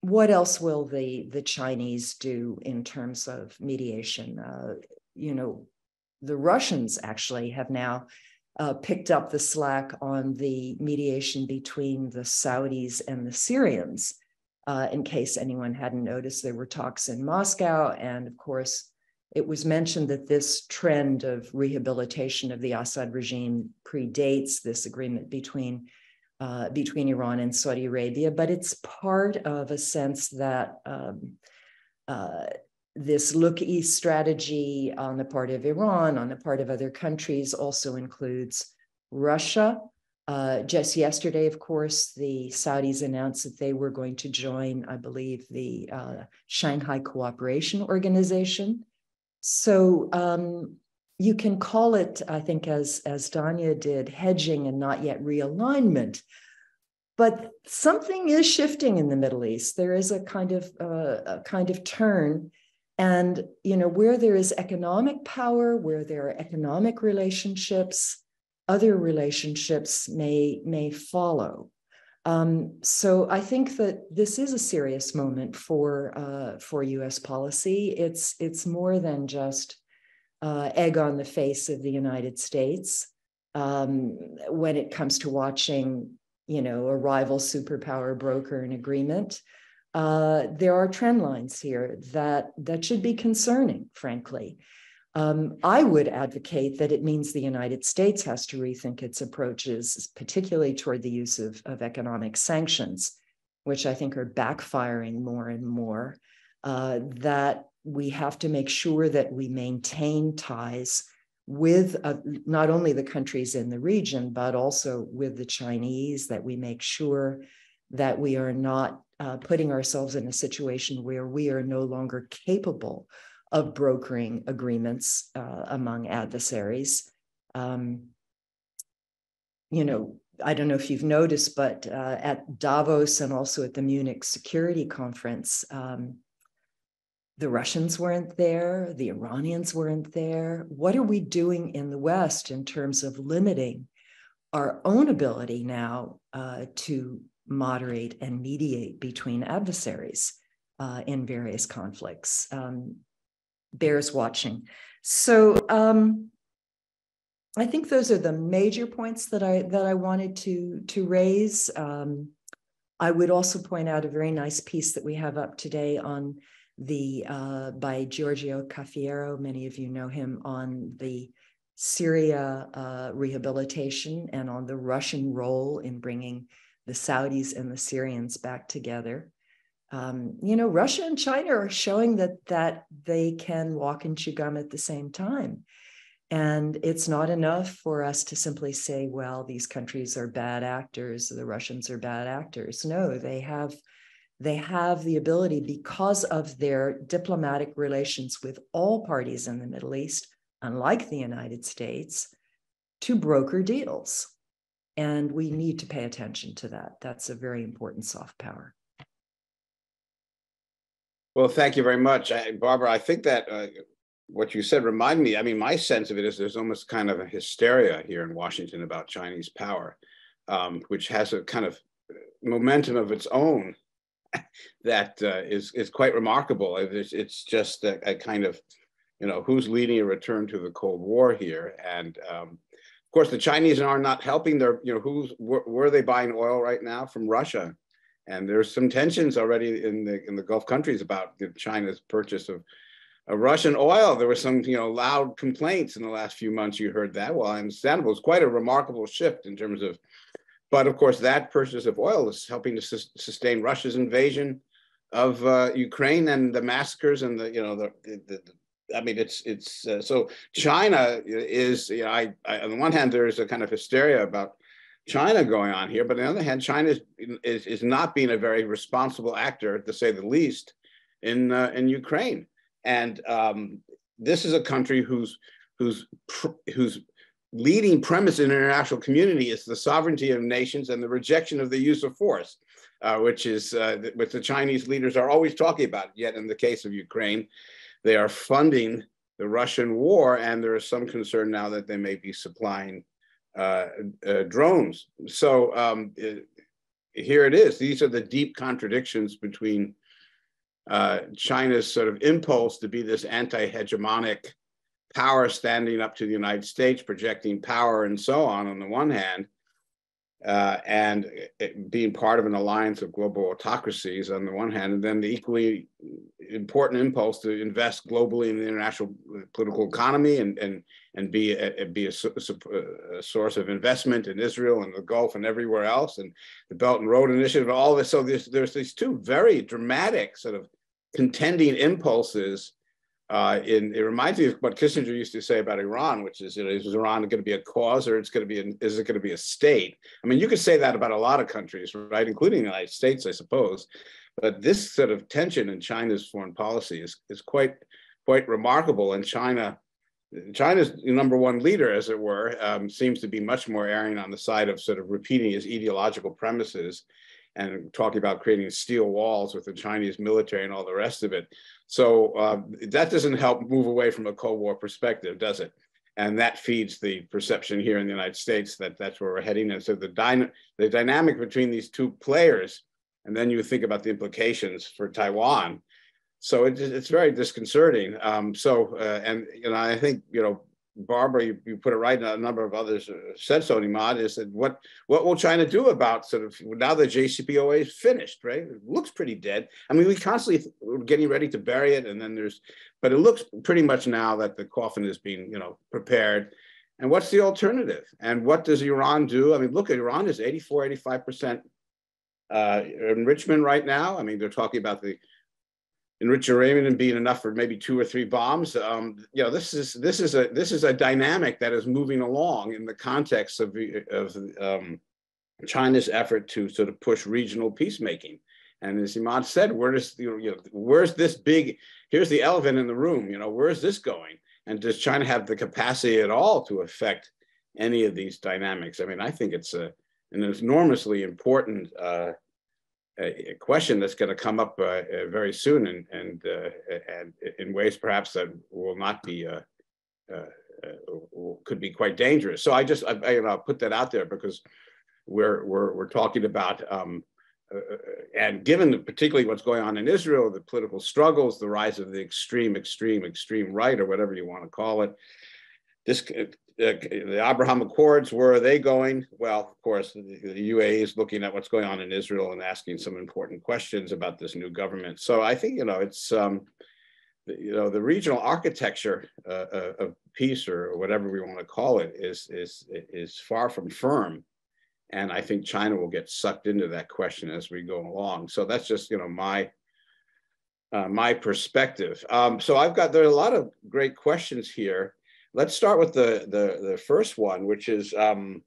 what else will the the Chinese do in terms of mediation? Uh, you know, the Russians actually have now uh, picked up the slack on the mediation between the Saudis and the Syrians. Uh, in case anyone hadn't noticed, there were talks in Moscow. And of course, it was mentioned that this trend of rehabilitation of the Assad regime predates this agreement between, uh, between Iran and Saudi Arabia, but it's part of a sense that um, uh, this look east strategy on the part of Iran, on the part of other countries, also includes Russia. Uh, just yesterday, of course, the Saudis announced that they were going to join, I believe, the uh, Shanghai Cooperation Organization. So um, you can call it, I think, as, as Dania did, hedging and not yet realignment. But something is shifting in the Middle East. There is a kind of uh, a kind of turn and you know, where there is economic power, where there are economic relationships, other relationships may may follow. Um, so I think that this is a serious moment for uh, for U.S. policy. It's it's more than just uh, egg on the face of the United States um, when it comes to watching, you know, a rival superpower broker an agreement uh, there are trend lines here that that should be concerning, frankly. Um, I would advocate that it means the United States has to rethink its approaches, particularly toward the use of, of economic sanctions, which I think are backfiring more and more. Uh, that we have to make sure that we maintain ties with uh, not only the countries in the region, but also with the Chinese, that we make sure that we are not uh, putting ourselves in a situation where we are no longer capable of brokering agreements uh, among adversaries. Um, you know, I don't know if you've noticed, but uh, at Davos and also at the Munich Security Conference, um, the Russians weren't there, the Iranians weren't there. What are we doing in the West in terms of limiting our own ability now uh, to moderate and mediate between adversaries uh, in various conflicts. Um, bears watching. So um, I think those are the major points that I that I wanted to to raise. Um, I would also point out a very nice piece that we have up today on the uh, by Giorgio Cafiero. Many of you know him on the Syria uh, rehabilitation and on the Russian role in bringing the Saudis and the Syrians back together. Um, you know, Russia and China are showing that that they can walk and chew gum at the same time. And it's not enough for us to simply say, well, these countries are bad actors, the Russians are bad actors. No, they have they have the ability because of their diplomatic relations with all parties in the Middle East, unlike the United States, to broker deals. And we need to pay attention to that. That's a very important soft power. Well, thank you very much. I, Barbara, I think that uh, what you said reminded me, I mean, my sense of it is there's almost kind of a hysteria here in Washington about Chinese power, um, which has a kind of momentum of its own *laughs* that uh, is is quite remarkable. It's, it's just a, a, kind of, you know, who's leading a return to the Cold War here. And um, of course, the Chinese are not helping their, you know, who's, where, where are they buying oil right now? From Russia. And there's some tensions already in the in the Gulf countries about China's purchase of, of Russian oil. There were some you know loud complaints in the last few months. You heard that. Well, understandable. It's quite a remarkable shift in terms of, but of course that purchase of oil is helping to sustain Russia's invasion of uh, Ukraine and the massacres and the you know the, the, the I mean, it's it's uh, so China is you know I, I, on the one hand there is a kind of hysteria about China going on here, but on the other hand, China is is, is not being a very responsible actor, to say the least, in uh, in Ukraine. And um, this is a country whose whose whose leading premise in the international community is the sovereignty of nations and the rejection of the use of force, uh, which is uh, which the Chinese leaders are always talking about. Yet in the case of Ukraine, they are funding the Russian war, and there is some concern now that they may be supplying uh, uh, drones. So um, it, here it is. These are the deep contradictions between uh, China's sort of impulse to be this anti-hegemonic power standing up to the United States, projecting power and so on, on the one hand, uh, and being part of an alliance of global autocracies on the one hand, and then the equally important impulse to invest globally in the international political economy and and and be a, be a, a, source of investment in Israel and the Gulf and everywhere else, and the Belt and Road Initiative, all this. So there's there's these two very dramatic sort of contending impulses uh, in, it reminds me of what Kissinger used to say about Iran, which is, you know, is Iran going to be a cause or it's going to be, an, is it going to be a state? I mean, you could say that about a lot of countries, right, including the United States, I suppose. But this sort of tension in China's foreign policy is, is quite, quite remarkable. And China, China's number one leader, as it were, um, seems to be much more erring on the side of sort of repeating his ideological premises and talking about creating steel walls with the Chinese military and all the rest of it. So uh, that doesn't help move away from a Cold War perspective, does it? And that feeds the perception here in the United States that that's where we're heading. And so the, dyna- the dynamic between these two players, and then you think about the implications for Taiwan. So it, it's very disconcerting. Um, so, uh, and you know, I think you know Barbara, you, you, put it right, and a number of others uh, said so, Nimad, is that what, what will China do about sort of now the JCPOA is finished, right? It looks pretty dead. I mean, we constantly we're getting ready to bury it, and then there's, but it looks pretty much now that the coffin is being, you know, prepared. And what's the alternative? And what does Iran do? I mean, look, Iran is 84, 85% uh, enrichment right now. I mean, they're talking about the enriched uranium and being enough for maybe two or three bombs. Um, you know, this is this is a this is a dynamic that is moving along in the context of of um, China's effort to sort of push regional peacemaking. And as Imad said, where does you know, where's this big? Here's the elephant in the room. You know, where's this going? And does China have the capacity at all to affect any of these dynamics? I mean, I think it's a an enormously important uh, a, question that's going to come up uh, uh, very soon and, and, uh, and in ways perhaps that will not be, uh, could be quite dangerous. So I just, I, I, you know, put that out there because we're, we're, we're talking about, um, and given particularly what's going on in Israel, the political struggles, the rise of the extreme, extreme, extreme right, or whatever you want to call it, this the Abraham Accords, where are they going? Well, of course, the, the UAE is looking at what's going on in Israel and asking some important questions about this new government. So I think, you know, it's, um, you know, the regional architecture uh, uh, of peace or whatever we want to call it is, is, is far from firm. And I think China will get sucked into that question as we go along. So that's just, you know, my, uh, my perspective. Um, so I've got, there are a lot of great questions here let's start with the the, the first one, which is um,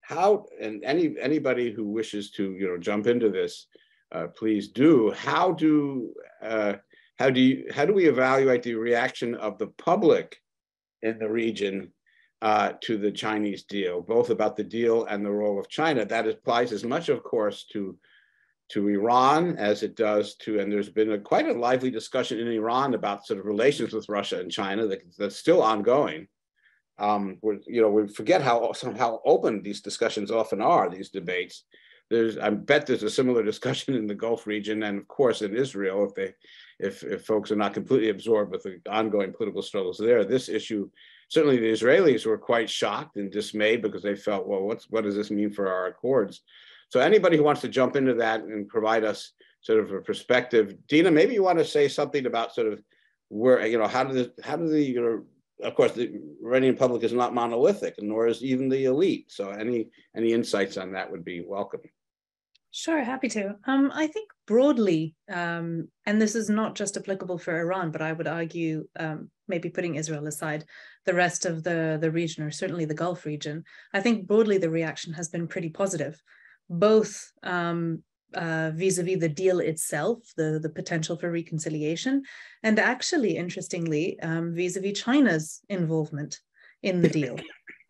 how and any anybody who wishes to you know jump into this, uh, please do. How do uh, how do you how do we evaluate the reaction of the public in the region uh, to the Chinese deal, both about the deal and the role of China? That applies as much, of course, to to Iran as it does to, and there's been a, quite a lively discussion in Iran about sort of relations with Russia and China that, that's still ongoing. Um, you know, we forget how how open these discussions often are. These debates. There's, I bet there's a similar discussion in the Gulf region, and of course in Israel, if they, if if folks are not completely absorbed with the ongoing political struggles there. This issue, certainly the Israelis were quite shocked and dismayed because they felt, well, what's what does this mean for our accords? So anybody who wants to jump into that and provide us sort of a perspective, Dina, maybe you want to say something about sort of where you know how do the how do the you know of course the Iranian public is not monolithic, nor is even the elite. So any any insights on that would be welcome. Sure, happy to. Um, I think broadly, um, and this is not just applicable for Iran, but I would argue, um, maybe putting Israel aside, the rest of the, the region, or certainly the Gulf region, I think broadly the reaction has been pretty positive, both um, uh, vis-a-vis the deal itself, the, the potential for reconciliation, and actually, interestingly, um, vis-a-vis China's involvement in the deal.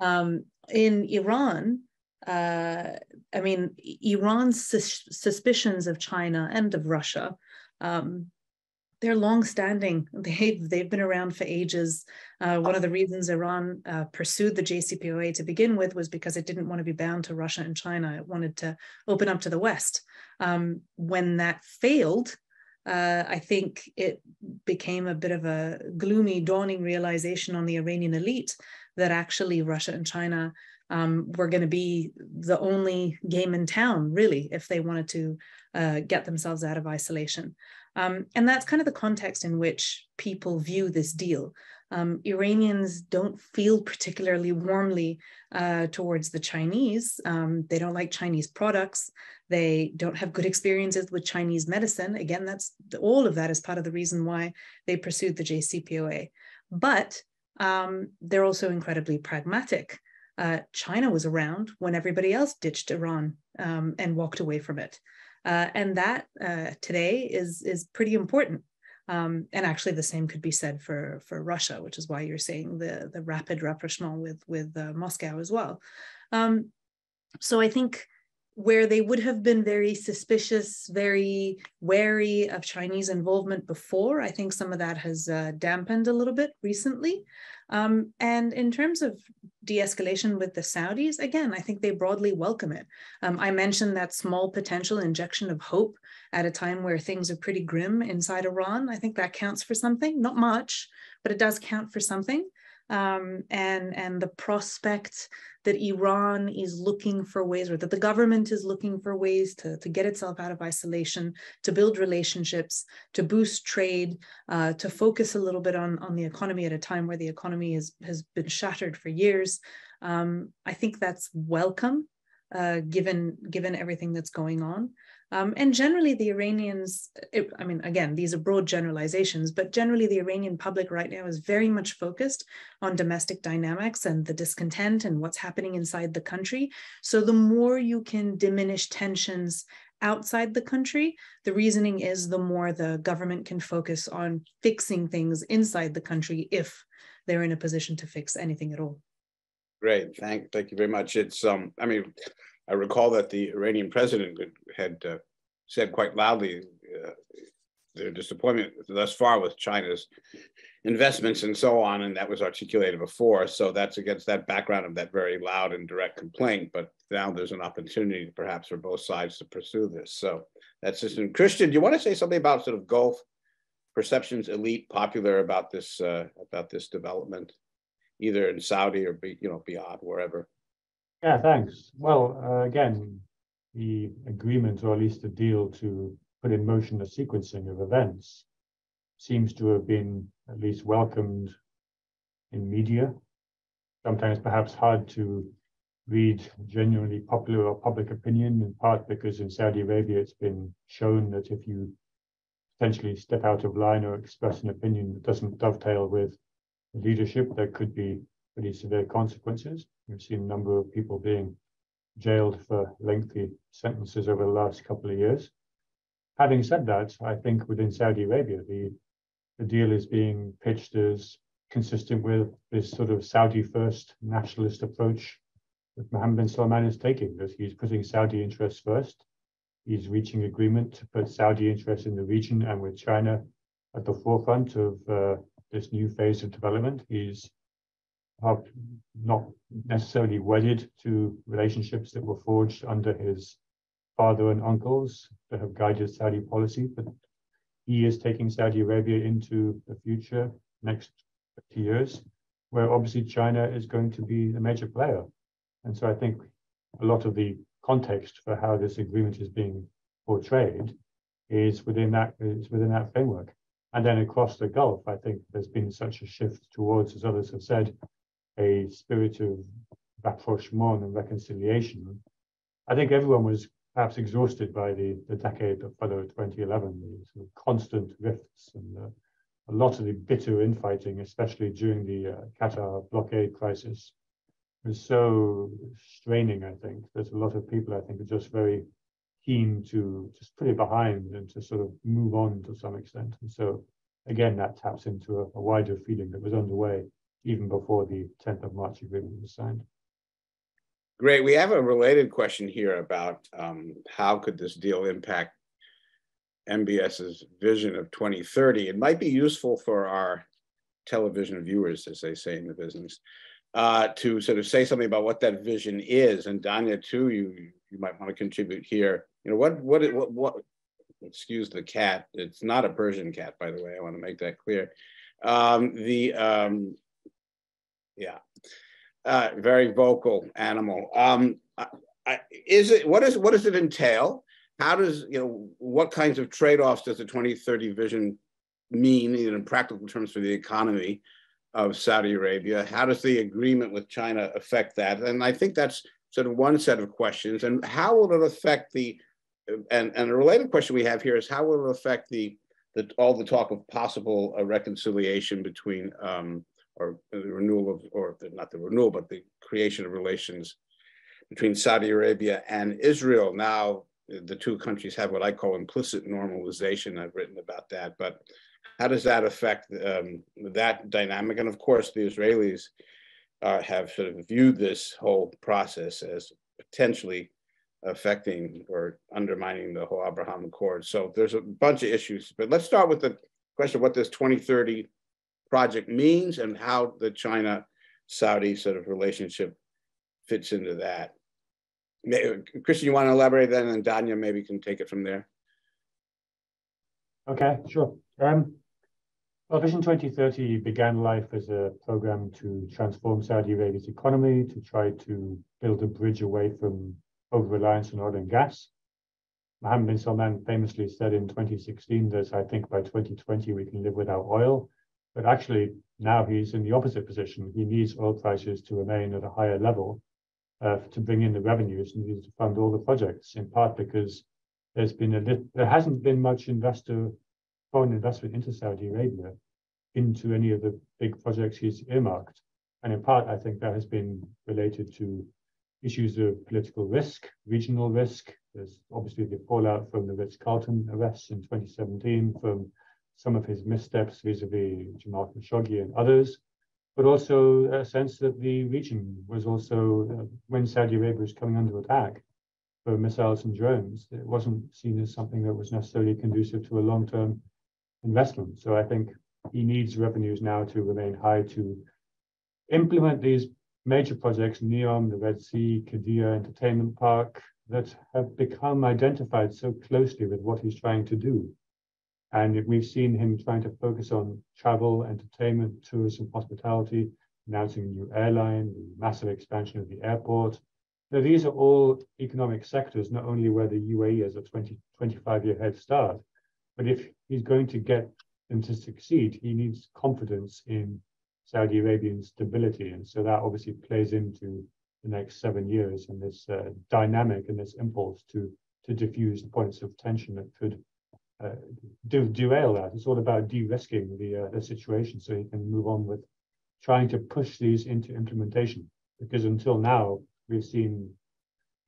Um, in Iran, uh, I mean, Iran's sus suspicions of China and of Russia, um, they're long-standing. They've they've been around for ages. Uh, one of the reasons Iran uh, pursued the JCPOA to begin with was because it didn't want to be bound to Russia and China. It wanted to open up to the West. Um, when that failed, uh, I think it became a bit of a gloomy, dawning realization on the Iranian elite that actually Russia and China um, were going to be the only game in town, really, if they wanted to uh, get themselves out of isolation. Um, and that's kind of the context in which people view this deal. Um, Iranians don't feel particularly warmly uh, towards the Chinese. Um, they don't like Chinese products. They don't have good experiences with Chinese medicine. Again, that's all of that is part of the reason why they pursued the JCPOA. But um, they're also incredibly pragmatic uh, China was around when everybody else ditched Iran um, and walked away from it. Uh, and that uh, today is, is pretty important. Um, and actually, the same could be said for, for Russia, which is why you're saying the, the rapid rapprochement with, with uh, Moscow as well. Um, so I think where they would have been very suspicious, very wary of Chinese involvement before, I think some of that has uh, dampened a little bit recently. Um, and in terms of de-escalation with the Saudis, again, I think they broadly welcome it. Um, I mentioned that small potential injection of hope at a time where things are pretty grim inside Iran. I think that counts for something, not much, but it does count for something. Um, and and the prospect that Iran is looking for ways, or that the government is looking for ways to, to get itself out of isolation, to build relationships, to boost trade, uh, to focus a little bit on, on the economy at a time where the economy has, has been shattered for years. Um, I think that's welcome, uh, given, given everything that's going on. Um, and generally, the Iranians, it, I mean, again, these are broad generalizations, but generally, the Iranian public right now is very much focused on domestic dynamics and the discontent and what's happening inside the country. So, the more you can diminish tensions outside the country, the reasoning is the more the government can focus on fixing things inside the country if they're in a position to fix anything at all. Great, thank, thank you very much. It's, um, I mean, I recall that the Iranian president had uh, said quite loudly uh, their disappointment thus far with China's investments and so on, and that was articulated before. So that's against that background of that very loud and direct complaint. But now there's an opportunity, perhaps, for both sides to pursue this. So that's just. And Kristian, do you want to say something about sort of Gulf perceptions, elite, popular about this uh, about this development, either in Saudi or be, you know beyond wherever? Yeah, thanks. Well, uh, again, the agreement, or at least the deal to put in motion a sequencing of events, seems to have been at least welcomed in media. Sometimes perhaps hard to read genuinely popular or public opinion, in part because in Saudi Arabia it's been shown that if you potentially step out of line or express an opinion that doesn't dovetail with leadership, there could be pretty severe consequences. We've seen a number of people being jailed for lengthy sentences over the last couple of years. Having said that, I think within Saudi Arabia, the, the deal is being pitched as consistent with this sort of Saudi first nationalist approach that Mohammed bin Salman is taking, that he's putting Saudi interests first. He's reaching agreement to put Saudi interests in the region and with China at the forefront of uh, this new phase of development. He's are not necessarily wedded to relationships that were forged under his father and uncles that have guided Saudi policy, but he is taking Saudi Arabia into the future next 50 years, where obviously China is going to be a major player. And so I think a lot of the context for how this agreement is being portrayed is within that is within that framework. And then across the Gulf, I think there's been such a shift towards, as others have said, a spirit of rapprochement and reconciliation. I think everyone was perhaps exhausted by the, the decade that followed 2011, the sort of constant rifts and uh, a lot of the bitter infighting, especially during the uh, Qatar blockade crisis, was so straining, I think. There's a lot of people, I think, are just very keen to just put it behind and to sort of move on to some extent. And so, again, that taps into a, a wider feeling that was underway even before the 10th of March agreement was signed. Great. We have a related question here about um, how could this deal impact MBS's vision of 2030. It might be useful for our television viewers, as they say in the business, uh, to sort of say something about what that vision is. And Dania, too, you you might want to contribute here. You know, what what what what? Excuse the cat. It's not a Persian cat, by the way. I want to make that clear. Um, the um, yeah, uh, very vocal animal. Um, I, I, is it what is what does it entail? How does you know what kinds of trade-offs does the 2030 vision mean in practical terms for the economy of Saudi Arabia? How does the agreement with China affect that? And I think that's sort of one set of questions. And how will it affect the, and, and a related question we have here is how will it affect the, the all the talk of possible uh, reconciliation between, um, or the renewal of, or the, not the renewal, but the creation of relations between Saudi Arabia and Israel. Now, the two countries have what I call implicit normalization. I've written about that, but how does that affect um, that dynamic? And of course, the Israelis uh, have sort of viewed this whole process as potentially affecting or undermining the whole Abraham Accord. So there's a bunch of issues, but let's start with the question of what this 2030 project means and how the China-Saudi sort of relationship fits into that. Kristian, you want to elaborate then, and Dania maybe can take it from there. Okay, sure. Um, well, Vision 2030 began life as a program to transform Saudi Arabia's economy, to try to build a bridge away from over-reliance on oil and gas. Mohammed bin Salman famously said in 2016 that I think by 2020 we can live without oil. But actually, now he's in the opposite position. He needs oil prices to remain at a higher level uh, to bring in the revenues needed to fund all the projects, in part because there's been a there hasn't been much investor foreign investment into Saudi Arabia into any of the big projects he's earmarked. And in part, I think that has been related to issues of political risk, regional risk. There's obviously the fallout from the Ritz-Carlton arrests in 2017, from some of his missteps vis-a-vis Jamal Khashoggi and others but also a sense that the region was also, uh, when Saudi Arabia was coming under attack for missiles and drones, it wasn't seen as something that was necessarily conducive to a long-term investment. So I think he needs revenues now to remain high to implement these major projects, NEOM, the Red Sea, Qiddiya Entertainment Park, that have become identified so closely with what he's trying to do. And we've seen him trying to focus on travel, entertainment, tourism, hospitality, announcing a new airline, the massive expansion of the airport. Now, these are all economic sectors, not only where the UAE has a 20, 25 year head start, but if he's going to get them to succeed, he needs confidence in Saudi Arabian stability. And so that obviously plays into the next seven years and this uh, dynamic and this impulse to, to diffuse the points of tension that could uh, do, derail that. It's all about de-risking the, uh, the situation so you can move on with trying to push these into implementation. Because until now, we've seen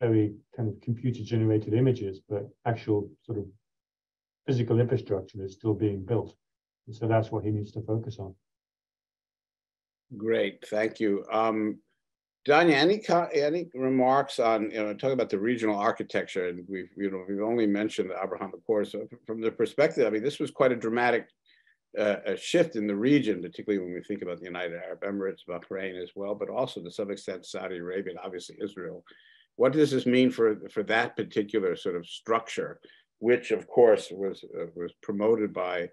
very kind of computer generated images, but actual sort of physical infrastructure is still being built. And so that's what he needs to focus on. Great, thank you. Um, Dania, any any remarks on you know talking about the regional architecture, and we've you know we've only mentioned the Abraham Accord. So from the perspective, I mean, this was quite a dramatic uh, shift in the region, particularly when we think about the United Arab Emirates, Bahrain as well, but also to some extent Saudi Arabia and obviously Israel. What does this mean for for that particular sort of structure, which of course was uh, was promoted by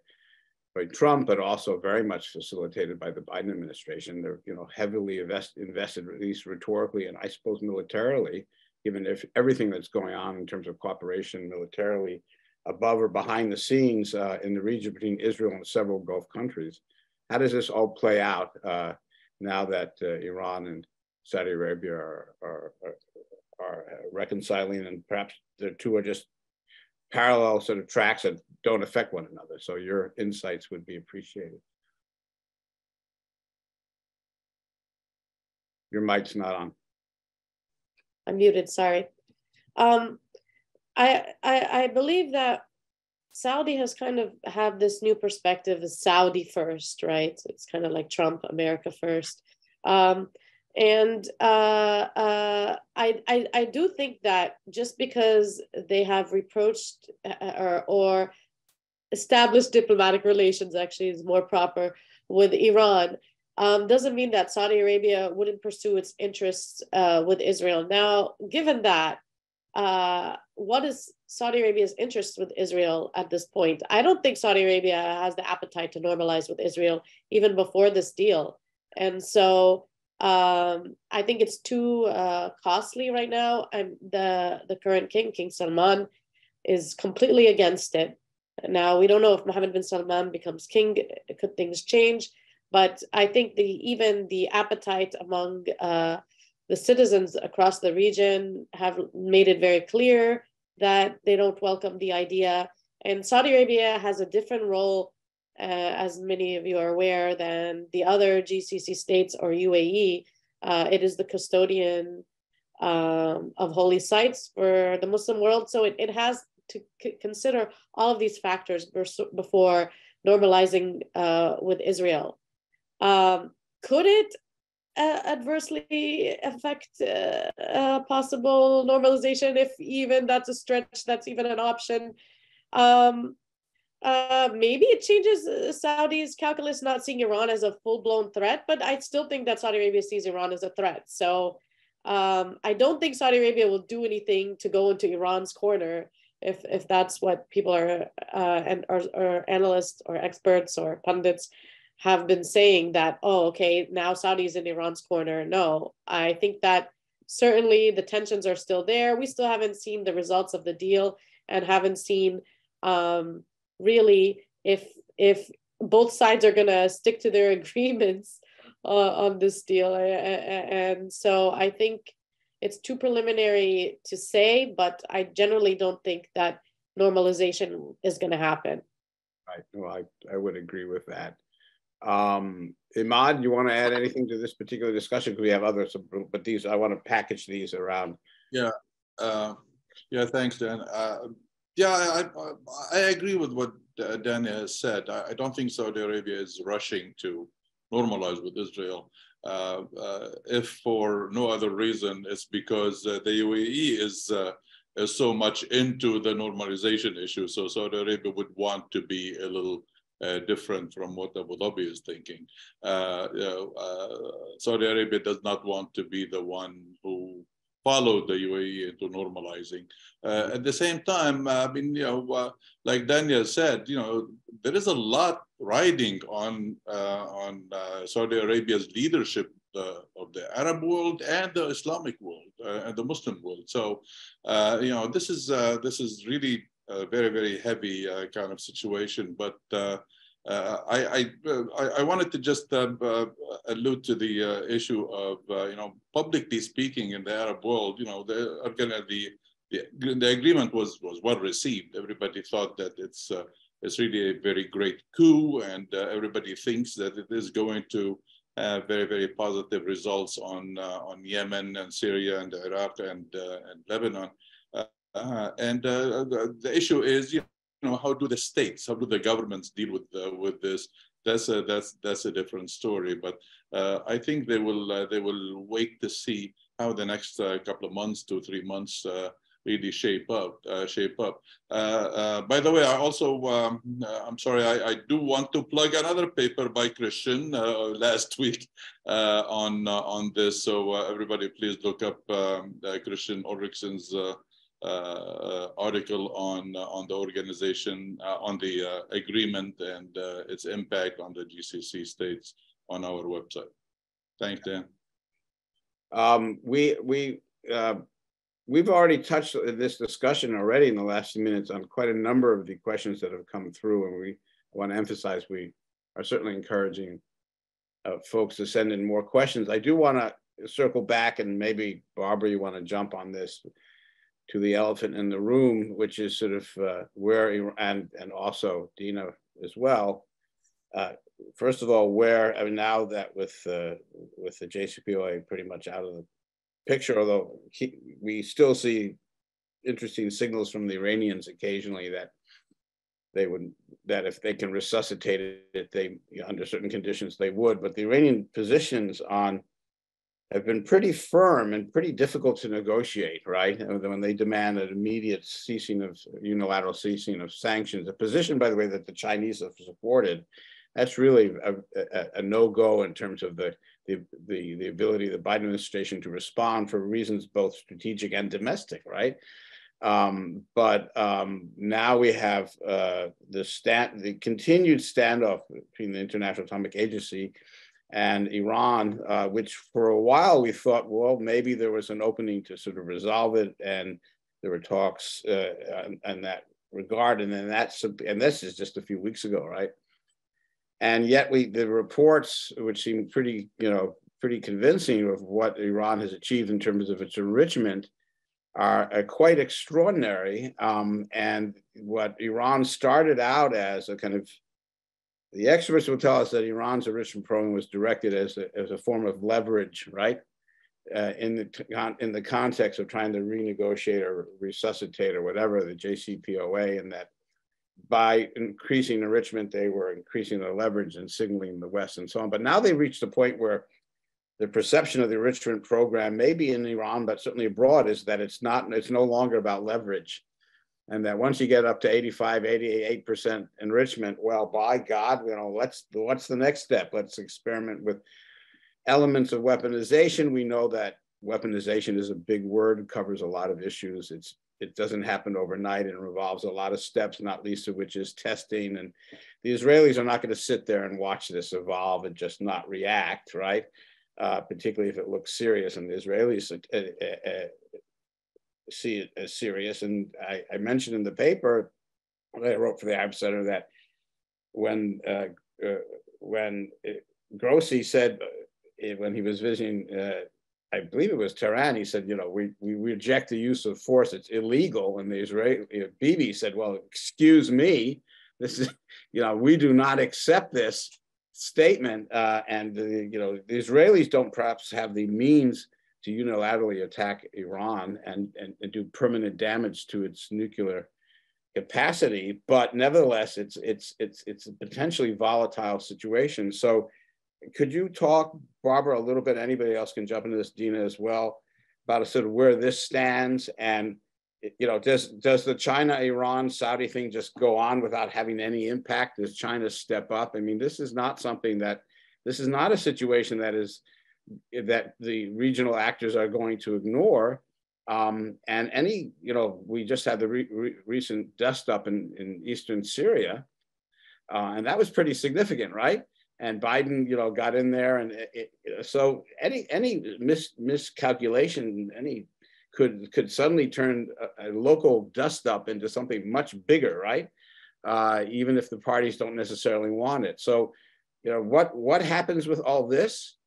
by Trump, but also very much facilitated by the Biden administration. They're you know heavily invest, invested, at least rhetorically and I suppose militarily, given if everything that's going on in terms of cooperation militarily above or behind the scenes uh, in the region between Israel and several Gulf countries. How does this all play out uh, now that uh, Iran and Saudi Arabia are, are, are, are reconciling and perhaps the two are just parallel sort of tracks that don't affect one another. So your insights would be appreciated. Your mic's not on. I'm muted, sorry. Um, I, I, I believe that Saudi has kind of had this new perspective as Saudi first, right? It's kind of like Trump, America first. Um, and uh, uh, I, I, I do think that just because they have reproached uh, or, or established diplomatic relations, actually is more proper with Iran, um, doesn't mean that Saudi Arabia wouldn't pursue its interests uh, with Israel. Now, given that, uh, what is Saudi Arabia's interest with Israel at this point? I don't think Saudi Arabia has the appetite to normalize with Israel even before this deal. And so um, I think it's too uh, costly right now. And the, the current king, King Salman, is completely against it. Now, we don't know if Mohammed bin Salman becomes king, could things change? But I think the even the appetite among uh, the citizens across the region have made it very clear that they don't welcome the idea. And Saudi Arabia has a different role, uh, as many of you are aware, than the other GCC states or UAE. Uh, it is the custodian um, of holy sites for the Muslim world. So it, it has to c- consider all of these factors before normalizing uh, with Israel. Um, could it uh, adversely affect uh, possible normalization if even that's a stretch that's even an option um, uh, maybe it changes uh, Saudi's calculus not seeing Iran as a full-blown threat, but I still think that Saudi Arabia sees Iran as a threat. So um, I don't think Saudi Arabia will do anything to go into Iran's corner if if that's what people are uh, and or analysts or experts or pundits have been saying that, oh, okay, now Saudi's in Iran's corner. No, I think that certainly the tensions are still there. We still haven't seen the results of the deal and haven't seen um, really if if both sides are going to stick to their *laughs* agreements uh, on this deal. And so I think it's too preliminary to say, but I generally don't think that normalization is going to happen. Right. Well, I, I would agree with that. Um, Imad, you want to add anything to this particular discussion? Because we have others, but these I want to package these around. Yeah, uh, yeah. Thanks, Dan. Uh, yeah, I, I, I, agree with what Dan has said. I, I, don't think Saudi Arabia is rushing to normalize with Israel. Uh, uh if for no other reason, it's because uh, the UAE is uh, is so much into the normalization issue. So Saudi Arabia would want to be a little uh, different from what Abu Dhabi is thinking. Uh, Saudi Arabia does not want to be the one who followed the UAE into normalizing. Uh, at the same time, I mean, you know, uh, like Daniel said, you know, there is a lot riding on uh, on Saudi Arabia's leadership of the Arab world and the Islamic world and the Muslim world. So, you know, this is this is really a very, very heavy uh, kind of situation. But uh, uh, I, I, wanted to just uh, uh, allude to the uh, issue of, you know, publicly speaking in the Arab world, you know, the, the, the, the agreement was, was well received. Everybody thought that it's, it's really a very great coup and everybody thinks that it is going to have very, very positive results on, on Yemen and Syria and Iraq and, and Lebanon. Uh, and uh, the, the, issue is, you know, how do the states, how do the governments deal with uh, with this? That's a that's that's a different story. But uh, I think they will uh, they will wait to see how the next uh, couple of months, two three months, really shape up shape up. by the way, I also um, I'm sorry, I, I, do want to plug another paper by Kristian last *laughs* week on on this. So everybody, please look up um, Kristian Ulrichsen's. Uh, article on uh, on the organization, uh, on the agreement and its impact on the GCC states on our website. Thanks, Dan. Um, we we we've already touched this discussion already in the last few minutes on quite a number of the questions that have come through, and we want to emphasize we are certainly encouraging uh, folks to send in more questions. I do want to circle back, and maybe Barbara, you want to jump on this to the elephant in the room, which is sort of uh, where and and also Dina as well. Uh, first of all, where I mean now that with uh, with the JCPOA pretty much out of the picture, although he, we still see interesting signals from the Iranians occasionally that they would that if they can resuscitate it, they under certain conditions they would. But the Iranian positions on have been pretty firm and pretty difficult to negotiate, right? When they demand an immediate ceasing of unilateral ceasing of sanctions, a position, by the way, that the Chinese have supported, that's really a, a, a no-go in terms of the, the, the, the ability of the Biden administration to respond for reasons both strategic and domestic, right? Um, but um, now we have uh, the, stand, the continued standoff between the International Atomic Agency and Iran, uh, which for a while we thought, well, maybe there was an opening to sort of resolve it, and there were talks uh, in, that regard, and then that's and this is just a few weeks ago, right? And yet we the reports, which seem pretty, you know, pretty convincing of what Iran has achieved in terms of its enrichment, are, are quite extraordinary. Um, and what Iran started out as a kind of the experts will tell us that Iran's enrichment program was directed as a, as a form of leverage, right? Uh, in the in the context of trying to renegotiate or resuscitate or whatever the JCPOA, and that by increasing enrichment, they were increasing their leverage and signaling the West and so on. But now they've reached a point where the perception of the enrichment program, maybe in Iran, but certainly abroad, is that it's not, it's no longer about leverage. And that once you get up to 85, 88% enrichment, well, by God, you know, let's, what's the next step? Let's experiment with elements of weaponization. We know that weaponization is a big word, covers a lot of issues. It's it doesn't happen overnight and involves a lot of steps, not least of which is testing. And the Israelis are not going to sit there and watch this evolve and just not react, right? uh, particularly if it looks serious, and the Israelis uh, uh, uh, see it as serious. And I, I, mentioned in the paper that I wrote for the Arab Center that when uh, uh, when Grossi said when he was visiting, I believe it was Tehran, he said, you know, we, we reject the use of force; it's illegal. And the Israeli Bibi said, well, excuse me, this is, you know, we do not accept this statement, uh, and the, you know the Israelis don't perhaps have the means to unilaterally attack Iran and, and, and do permanent damage to its nuclear capacity, but nevertheless, it's it's it's it's a potentially volatile situation. So, could you talk, Barbara, a little bit? Anybody else can jump into this, Dina, as well, about a sort of where this stands and you know, does does the China, Iran, Saudi thing just go on without having any impact? Does China step up? I mean, this is not something that this is not a situation that is that the regional actors are going to ignore. Um, and any, you know, we just had the re re recent dust up in, in eastern Syria, uh, and that was pretty significant, right? And Biden, you know, got in there, and it, it, so any any mis miscalculation, any could could suddenly turn a, a local dust up into something much bigger, right? Uh, even if the parties don't necessarily want it. So, you know, what what happens with all this?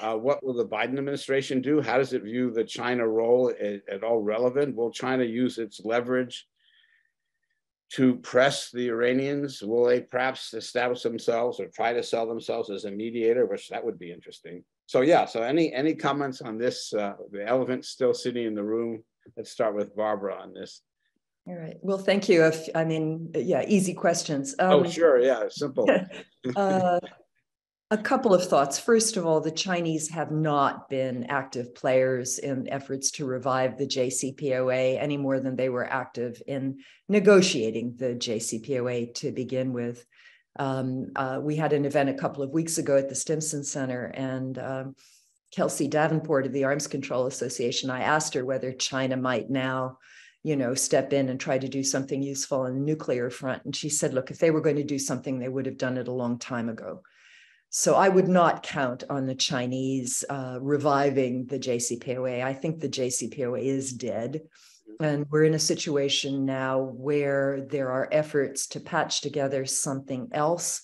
Uh, what will the Biden administration do? How does it view the China role at, at all relevant? Will China use its leverage to press the Iranians? Will they perhaps establish themselves or try to sell themselves as a mediator, which that would be interesting. So yeah, so any any comments on this? Uh, the elephant still sitting in the room. Let's start with Barbara on this. All right. Well, thank you. If I mean, yeah, easy questions. Oh, um, oh, sure. Yeah, simple. *laughs* uh, a couple of thoughts. First of all, the Chinese have not been active players in efforts to revive the JCPOA any more than they were active in negotiating the JCPOA to begin with. Um, uh, we had an event a couple of weeks ago at the Stimson Center, and um, Kelsey Davenport of the Arms Control Association, I asked her whether China might now, you know, step in and try to do something useful on the nuclear front. And she said, look, if they were going to do something, they would have done it a long time ago. So I would not count on the Chinese uh, reviving the JCPOA. I think the JCPOA is dead. And we're in a situation now where there are efforts to patch together something else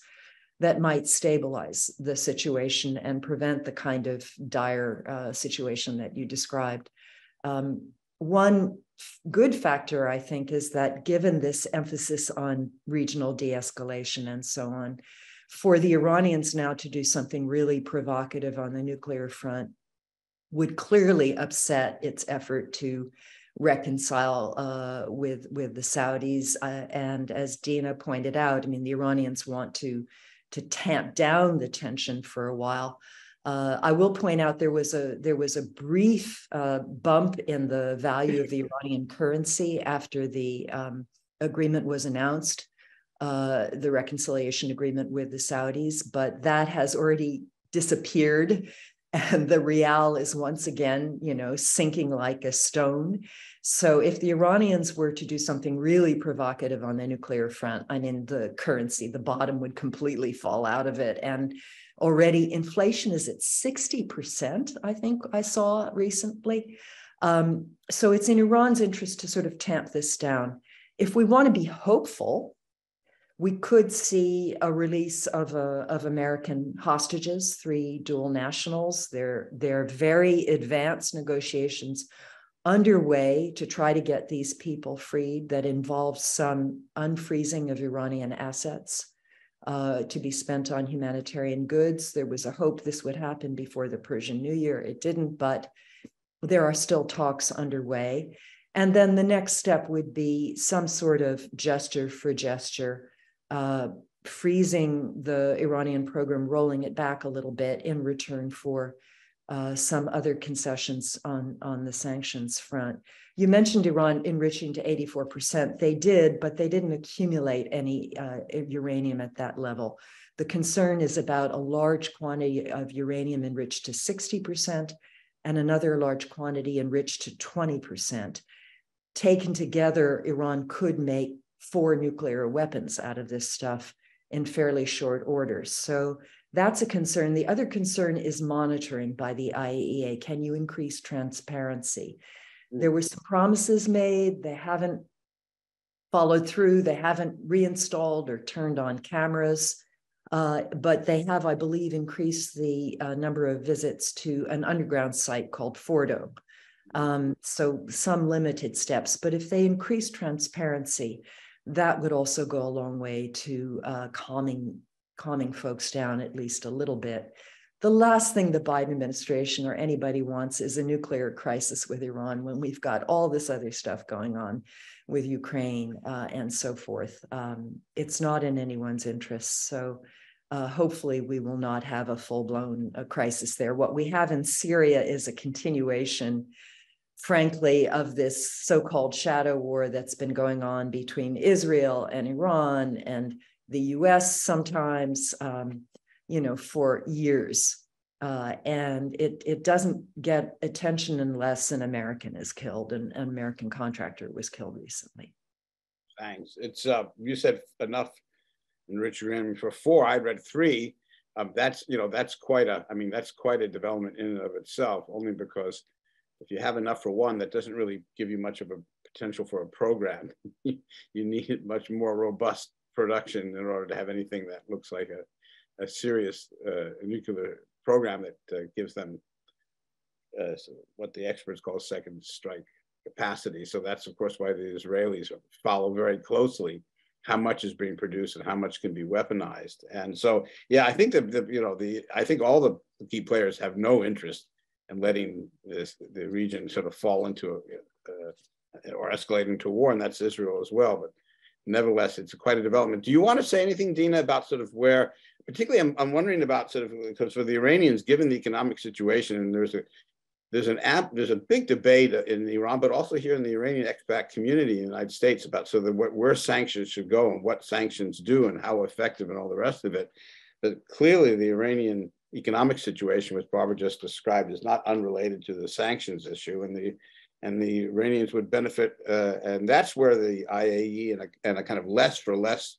that might stabilize the situation and prevent the kind of dire uh, situation that you described. Um, one good factor, I think, is that given this emphasis on regional de escalation and so on, for the Iranians now to do something really provocative on the nuclear front would clearly upset its effort to reconcile uh, with with the Saudis. Uh, and as Dina pointed out, I mean, the Iranians want to to tamp down the tension for a while. Uh, I will point out there was a there was a brief uh, bump in the value of the Iranian currency after the um, agreement was announced, uh, the reconciliation agreement with the Saudis, but that has already disappeared and the rial is once again, you know, sinking like a stone. So if the Iranians were to do something really provocative on the nuclear front, I mean, the currency, the bottom would completely fall out of it. And already inflation is at 60%, I think I saw recently. Um, so it's in Iran's interest to sort of tamp this down. If we want to be hopeful, we could see a release of, a, of American hostages, three dual nationals. There, there are very advanced negotiations underway to try to get these people freed that involves some unfreezing of Iranian assets uh, to be spent on humanitarian goods. There was a hope this would happen before the Persian New Year. It didn't, but there are still talks underway. And then the next step would be some sort of gesture for gesture uh, freezing the Iranian program, rolling it back a little bit in return for uh, some other concessions on, on the sanctions front. You mentioned Iran enriching to 84%. They did, but they didn't accumulate any uh, uranium at that level. The concern is about a large quantity of uranium enriched to 60% and another large quantity enriched to 20%. Taken together, Iran could make four nuclear weapons out of this stuff in fairly short order. So that's a concern. The other concern is monitoring by the IAEA. Can you increase transparency? There were some promises made, they haven't followed through, they haven't reinstalled or turned on cameras. Uh, but they have, I believe, increased the uh, number of visits to an underground site called Fordo. Um, so some limited steps, but if they increase transparency, that would also go a long way to uh, calming calming folks down at least a little bit. The last thing the Biden administration or anybody wants is a nuclear crisis with Iran when we've got all this other stuff going on with Ukraine uh, and so forth. Um, it's not in anyone's interest. So uh, hopefully we will not have a full blown uh, crisis there. What we have in Syria is a continuation frankly, of this so called shadow war that's been going on between Israel and Iran and the US sometimes, um, you know, for years. Uh, and it, it doesn't get attention unless an American is killed, and an American contractor was killed recently. Thanks. It's uh, you said enough enriched for four. I read three. Um, that's you know that's quite a. I mean that's quite a development in and of itself. Only because if you have enough for one, that doesn't really give you much of a potential for a program. *laughs* you need much more robust production in order to have anything that looks like a, a serious uh, nuclear program that uh, gives them uh, what the experts call second strike capacity. So that's of course why the Israelis follow very closely how much is being produced and how much can be weaponized. And so, yeah, I think that the, you know the I think all the key players have no interest and letting this, the region sort of fall into a, uh, or escalate into war, and that's Israel as well. But nevertheless, it's quite a development. Do you want to say anything, Dina, about sort of where, particularly, I'm, I'm wondering about sort of because for the Iranians, given the economic situation, and there's a there's an app, there's a big debate in Iran, but also here in the Iranian expat community in the United States about so that where sanctions should go and what sanctions do and how effective and all the rest of it. But clearly, the Iranian economic situation, which Barbara just described, is not unrelated to the sanctions issue, and the and the Iranians would benefit, uh, and that's where the IAE and a, and a kind of less for less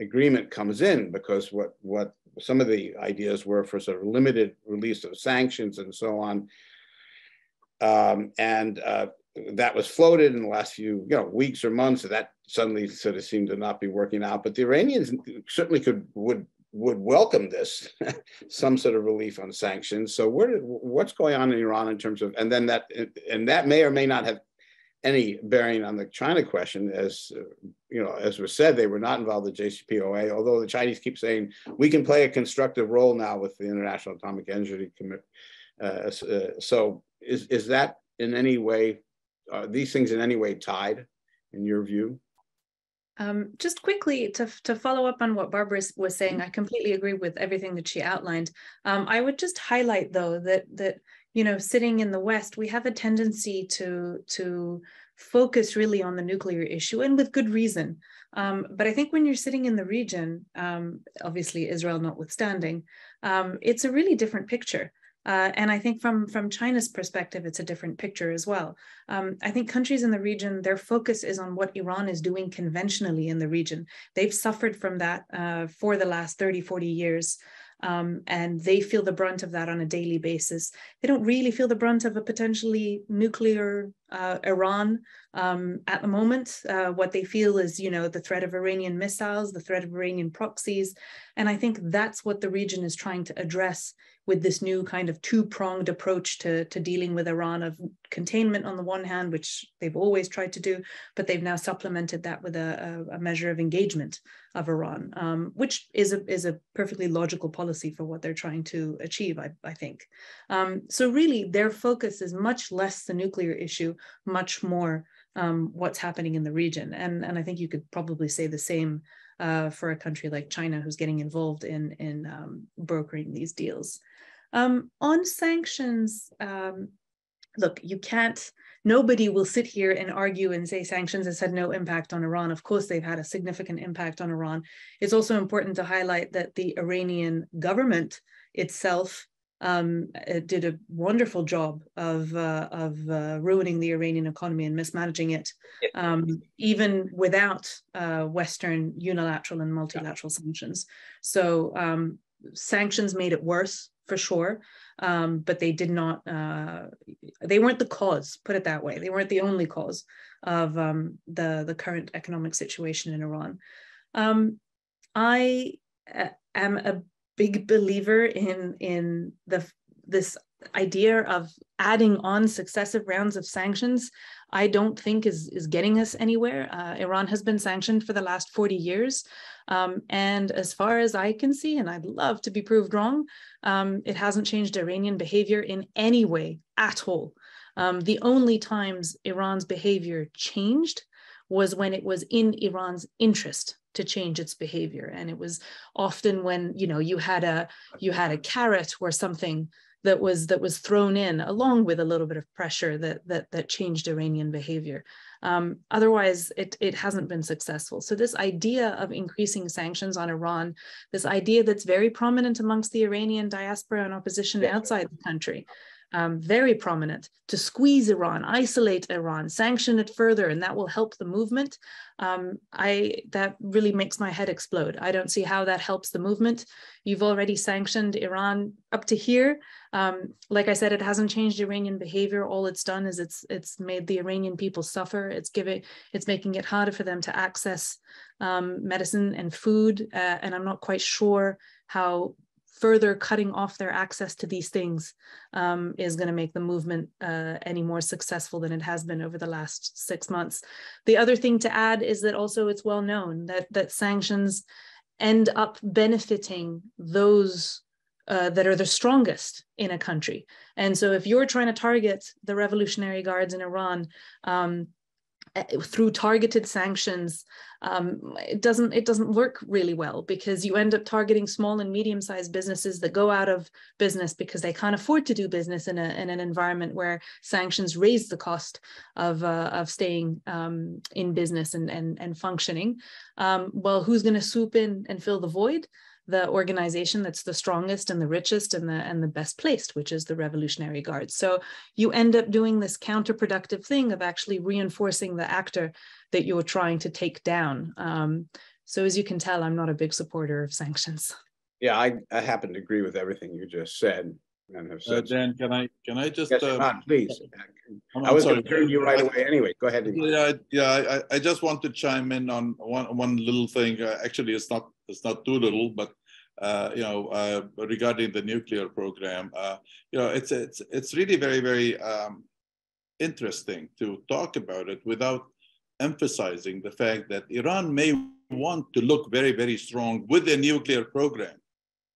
agreement comes in, because what what some of the ideas were for sort of limited release of sanctions and so on. Um, and uh, that was floated in the last few you know weeks or months. That suddenly sort of seemed to not be working out. But the Iranians certainly could would would welcome this, *laughs* some sort of relief on sanctions. So where what's going on in Iran in terms of and then that and that may or may not have any bearing on the China question, as you know, as was said, they were not involved in JCPOA. Although the Chinese keep saying we can play a constructive role now with the International Atomic Energy Committee. Uh, uh, so, is is that in any way, these things in any way tied, in your view? Um, just quickly to, to follow up on what Barbara was saying, I completely agree with everything that she outlined. Um, I would just highlight though that that you know sitting in the West, we have a tendency to to focus really on the nuclear issue and with good reason. Um, but I think when you're sitting in the region, um, obviously Israel notwithstanding, um, it's a really different picture. Uh, and I think from, from China's perspective, it's a different picture as well. Um, I think countries in the region, their focus is on what Iran is doing conventionally in the region. They've suffered from that uh, for the last 30, 40 years. Um, and they feel the brunt of that on a daily basis. They don't really feel the brunt of a potentially nuclear uh, Iran um, at the moment. Uh, what they feel is, you know, the threat of Iranian missiles, the threat of Iranian proxies, and I think that's what the region is trying to address with this new kind of two-pronged approach to, to dealing with Iran of containment on the one hand, which they've always tried to do, but they've now supplemented that with a, a, a measure of engagement of Iran, um, which is a, is a perfectly logical policy for what they're trying to achieve, I, I think. Um, so really, their focus is much less the nuclear issue, much more um, what's happening in the region. And, and I think you could probably say the same uh, for a country like China, who's getting involved in, in um, brokering these deals. Um, on sanctions, um, look, you can't, nobody will sit here and argue and say sanctions has had no impact on Iran. Of course, they've had a significant impact on Iran. It's also important to highlight that the Iranian government itself um, did a wonderful job of uh, of uh, ruining the Iranian economy and mismanaging it, um, even without uh, Western unilateral and multilateral sanctions. So um, sanctions made it worse for sure, um, but they did not. Uh, they weren't the cause. Put it that way. They weren't the only cause of um, the the current economic situation in Iran. Um, I uh, am a big believer in in the this idea of adding on successive rounds of sanctions i don't think is is getting us anywhere. Uh, iran has been sanctioned for the last 40 years. Um, and as far as i can see and i'd love to be proved wrong um, it hasn't changed iranian behavior in any way at all. Um, the only times iran's behavior changed was when it was in iran's interest to change its behavior. And it was often when you know you had a you had a carrot or something that was that was thrown in along with a little bit of pressure that that that changed Iranian behavior. Um, otherwise, it it hasn't been successful. So this idea of increasing sanctions on Iran, this idea that's very prominent amongst the Iranian diaspora and opposition outside the country, um, very prominent to squeeze Iran, isolate Iran, sanction it further, and that will help the movement. Um, I that really makes my head explode. I don't see how that helps the movement. You've already sanctioned Iran up to here. Um, like I said, it hasn't changed Iranian behavior. All it's done is it's it's made the Iranian people suffer. It's giving it's making it harder for them to access um, medicine and food. Uh, and I'm not quite sure how further cutting off their access to these things um, is going to make the movement uh, any more successful than it has been over the last six months. The other thing to add is that also it's well known that that sanctions end up benefiting those uh, that are the strongest in a country. And so if you're trying to target the Revolutionary Guards in Iran, um, through targeted sanctions um, it doesn't it doesn't work really well because you end up targeting small and medium sized businesses that go out of business because they can't afford to do business in, a, in an environment where sanctions raise the cost of, uh, of staying um, in business and, and, and functioning. Um, well who's going to swoop in and fill the void the organization that's the strongest and the richest and the and the best placed, which is the Revolutionary Guard. So you end up doing this counterproductive thing of actually reinforcing the actor that you're trying to take down. Um, so as you can tell, I'm not a big supporter of sanctions. Yeah, I, I happen to agree with everything you just said and have Uh. Dan, can I, can I just? Yes, uh, Ron, please. I'm- I was going to turn you right away anyway. Go ahead. Imad. Yeah, yeah, I, I just want to chime in on one, one little thing. Uh, Actually, it's not, it's not too little, but, uh, you know, uh, regarding the nuclear program, uh, you know, it's, it's, it's really very, very, um, interesting to talk about it without emphasizing the fact that Iran may want to look very, very strong with the nuclear program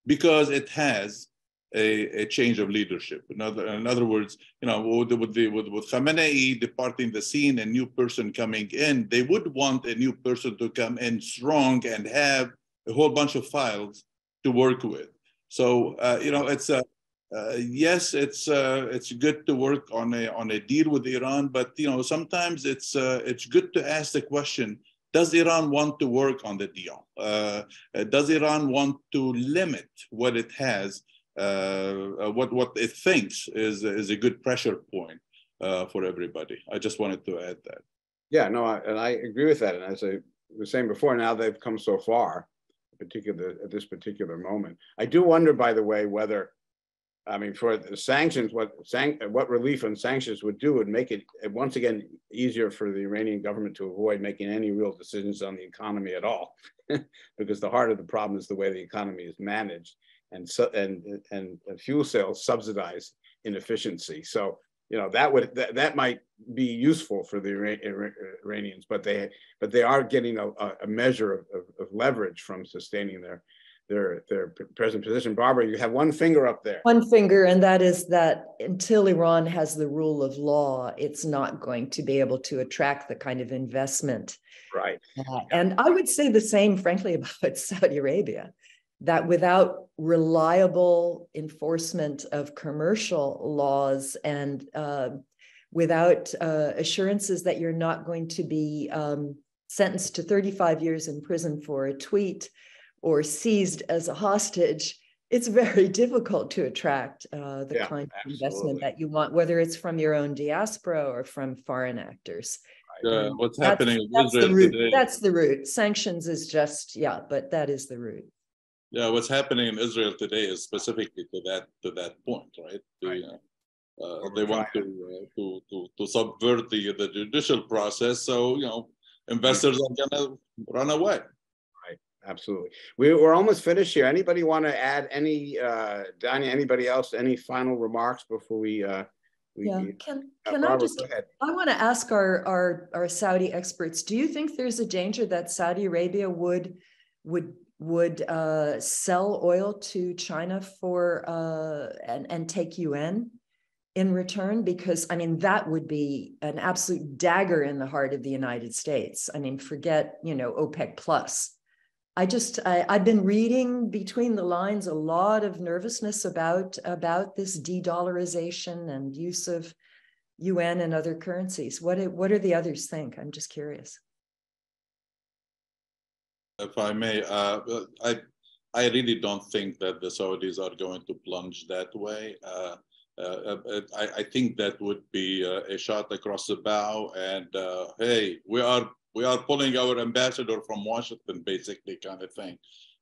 because it has a, a change of leadership. In other, in other words, you know, with, with, the, with, with Khamenei departing the scene, a new person coming in, they would want a new person to come in strong and have a whole bunch of files to work with. So, uh, you know, it's a, uh, yes, it's uh, it's good to work on a on a deal with Iran, but you know sometimes it's uh, it's good to ask the question: Does Iran want to work on the deal? Uh, does Iran want to limit what it has, uh, what what it thinks is is a good pressure point uh, for everybody? I just wanted to add that. Yeah, no, I- and I agree with that. And as I was saying before, now they've come so far, particular at this particular moment. I do wonder, by the way, whether, I mean, for the sanctions, what what relief on sanctions would do would make it once again easier for the Iranian government to avoid making any real decisions on the economy at all, *laughs* because the heart of the problem is the way the economy is managed, and so and, and fuel sales subsidize inefficiency. So you know that would that, that might be useful for the Ira- Ira- Iranians, but they but they are getting a, a- measure of, of, of leverage from sustaining their their their present position. Barbara, you have one finger up there. One finger, and that is that until Iran has the rule of law, it's not going to be able to attract the kind of investment. Right. Uh, and I would say the same, frankly, *laughs* about Saudi Arabia, that without reliable enforcement of commercial laws and uh, without uh, assurances that you're not going to be um, sentenced to 35 years in prison for a tweet or seized as a hostage, it's very *laughs* difficult to attract uh, the Yeah, kind of absolutely. investment that you want, whether it's from your own diaspora or from foreign actors. Uh, what's That's- happening That's the root. today? That's the root. Sanctions is just, yeah, but that is the root. Yeah, what's happening in Israel today is specifically to that to that point, right? The, Right. uh, uh, they want to, uh, to to to subvert the the judicial process, so you know investors are gonna run away. Right, absolutely. We, we're almost finished here. Anybody want to add any, uh, Dania, anybody else, any final remarks before we, uh, we, Yeah, can, can I just. I want to ask our, our, our Saudi experts, do you think there's a danger that Saudi Arabia would, would, would uh, sell oil to China for, uh, and, and take yuan in return? Because, I mean, that would be an absolute dagger in the heart of the United States. I mean, forget, you know, OPEC plus. I just I, I've been reading between the lines a lot of nervousness about about this de-dollarization and use of yuan and other currencies. What what do the others think? I'm just curious. If I may, uh, I I really don't think that the Saudis are going to plunge that way. Uh, uh, uh, I, I think that would be uh, a shot across the bow, and uh, hey, we are we are pulling our ambassador from Washington, basically, kind of thing.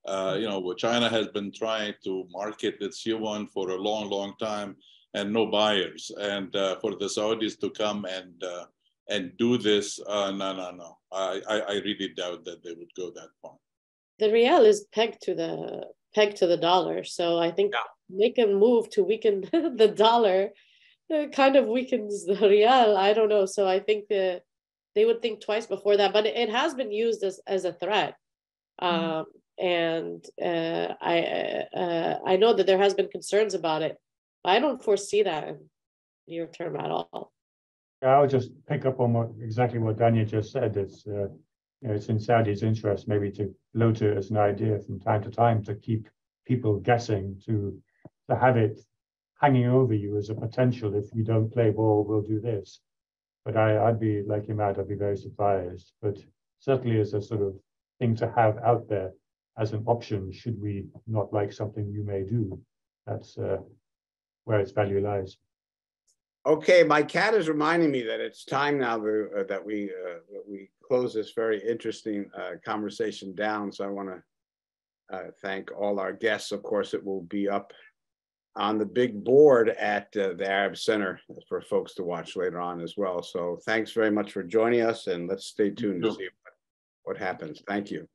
You know, China has been trying to market its yuan for a long, long time, and no buyers. And for the Saudis to come and and do this, no, no, no. I, I, I really doubt that they would go that far. The riyal is pegged to the pegged to the dollar, so I think make a move to weaken *laughs* the dollar uh, kind of weakens the riyal. I don't know, so I think the they would think twice before that, but it has been used as as a threat. Um, and uh, I uh, I know that there has been concerns about it. But I don't foresee that in near term at all. I'll just pick up on what exactly what Daniel just said. It's uh, you know, it's in Saudi's interest maybe to float it as an idea from time to time to keep people guessing, to to have it hanging over you as a potential. If you don't play ball, we'll do this. But I, I'd be like you, Matt. I'd be very surprised. But certainly as a sort of thing to have out there as an option, should we not like something you may do. That's uh, where its value lies. Okay, my cat is reminding me that it's time now to, uh, that we uh, that we close this very interesting uh, conversation down. So I want to uh, thank all our guests. Of course, it will be up on the big board at uh, the Arab Center for folks to watch later on as well. So thanks very much for joining us and let's stay tuned to see what, what happens. Thank you.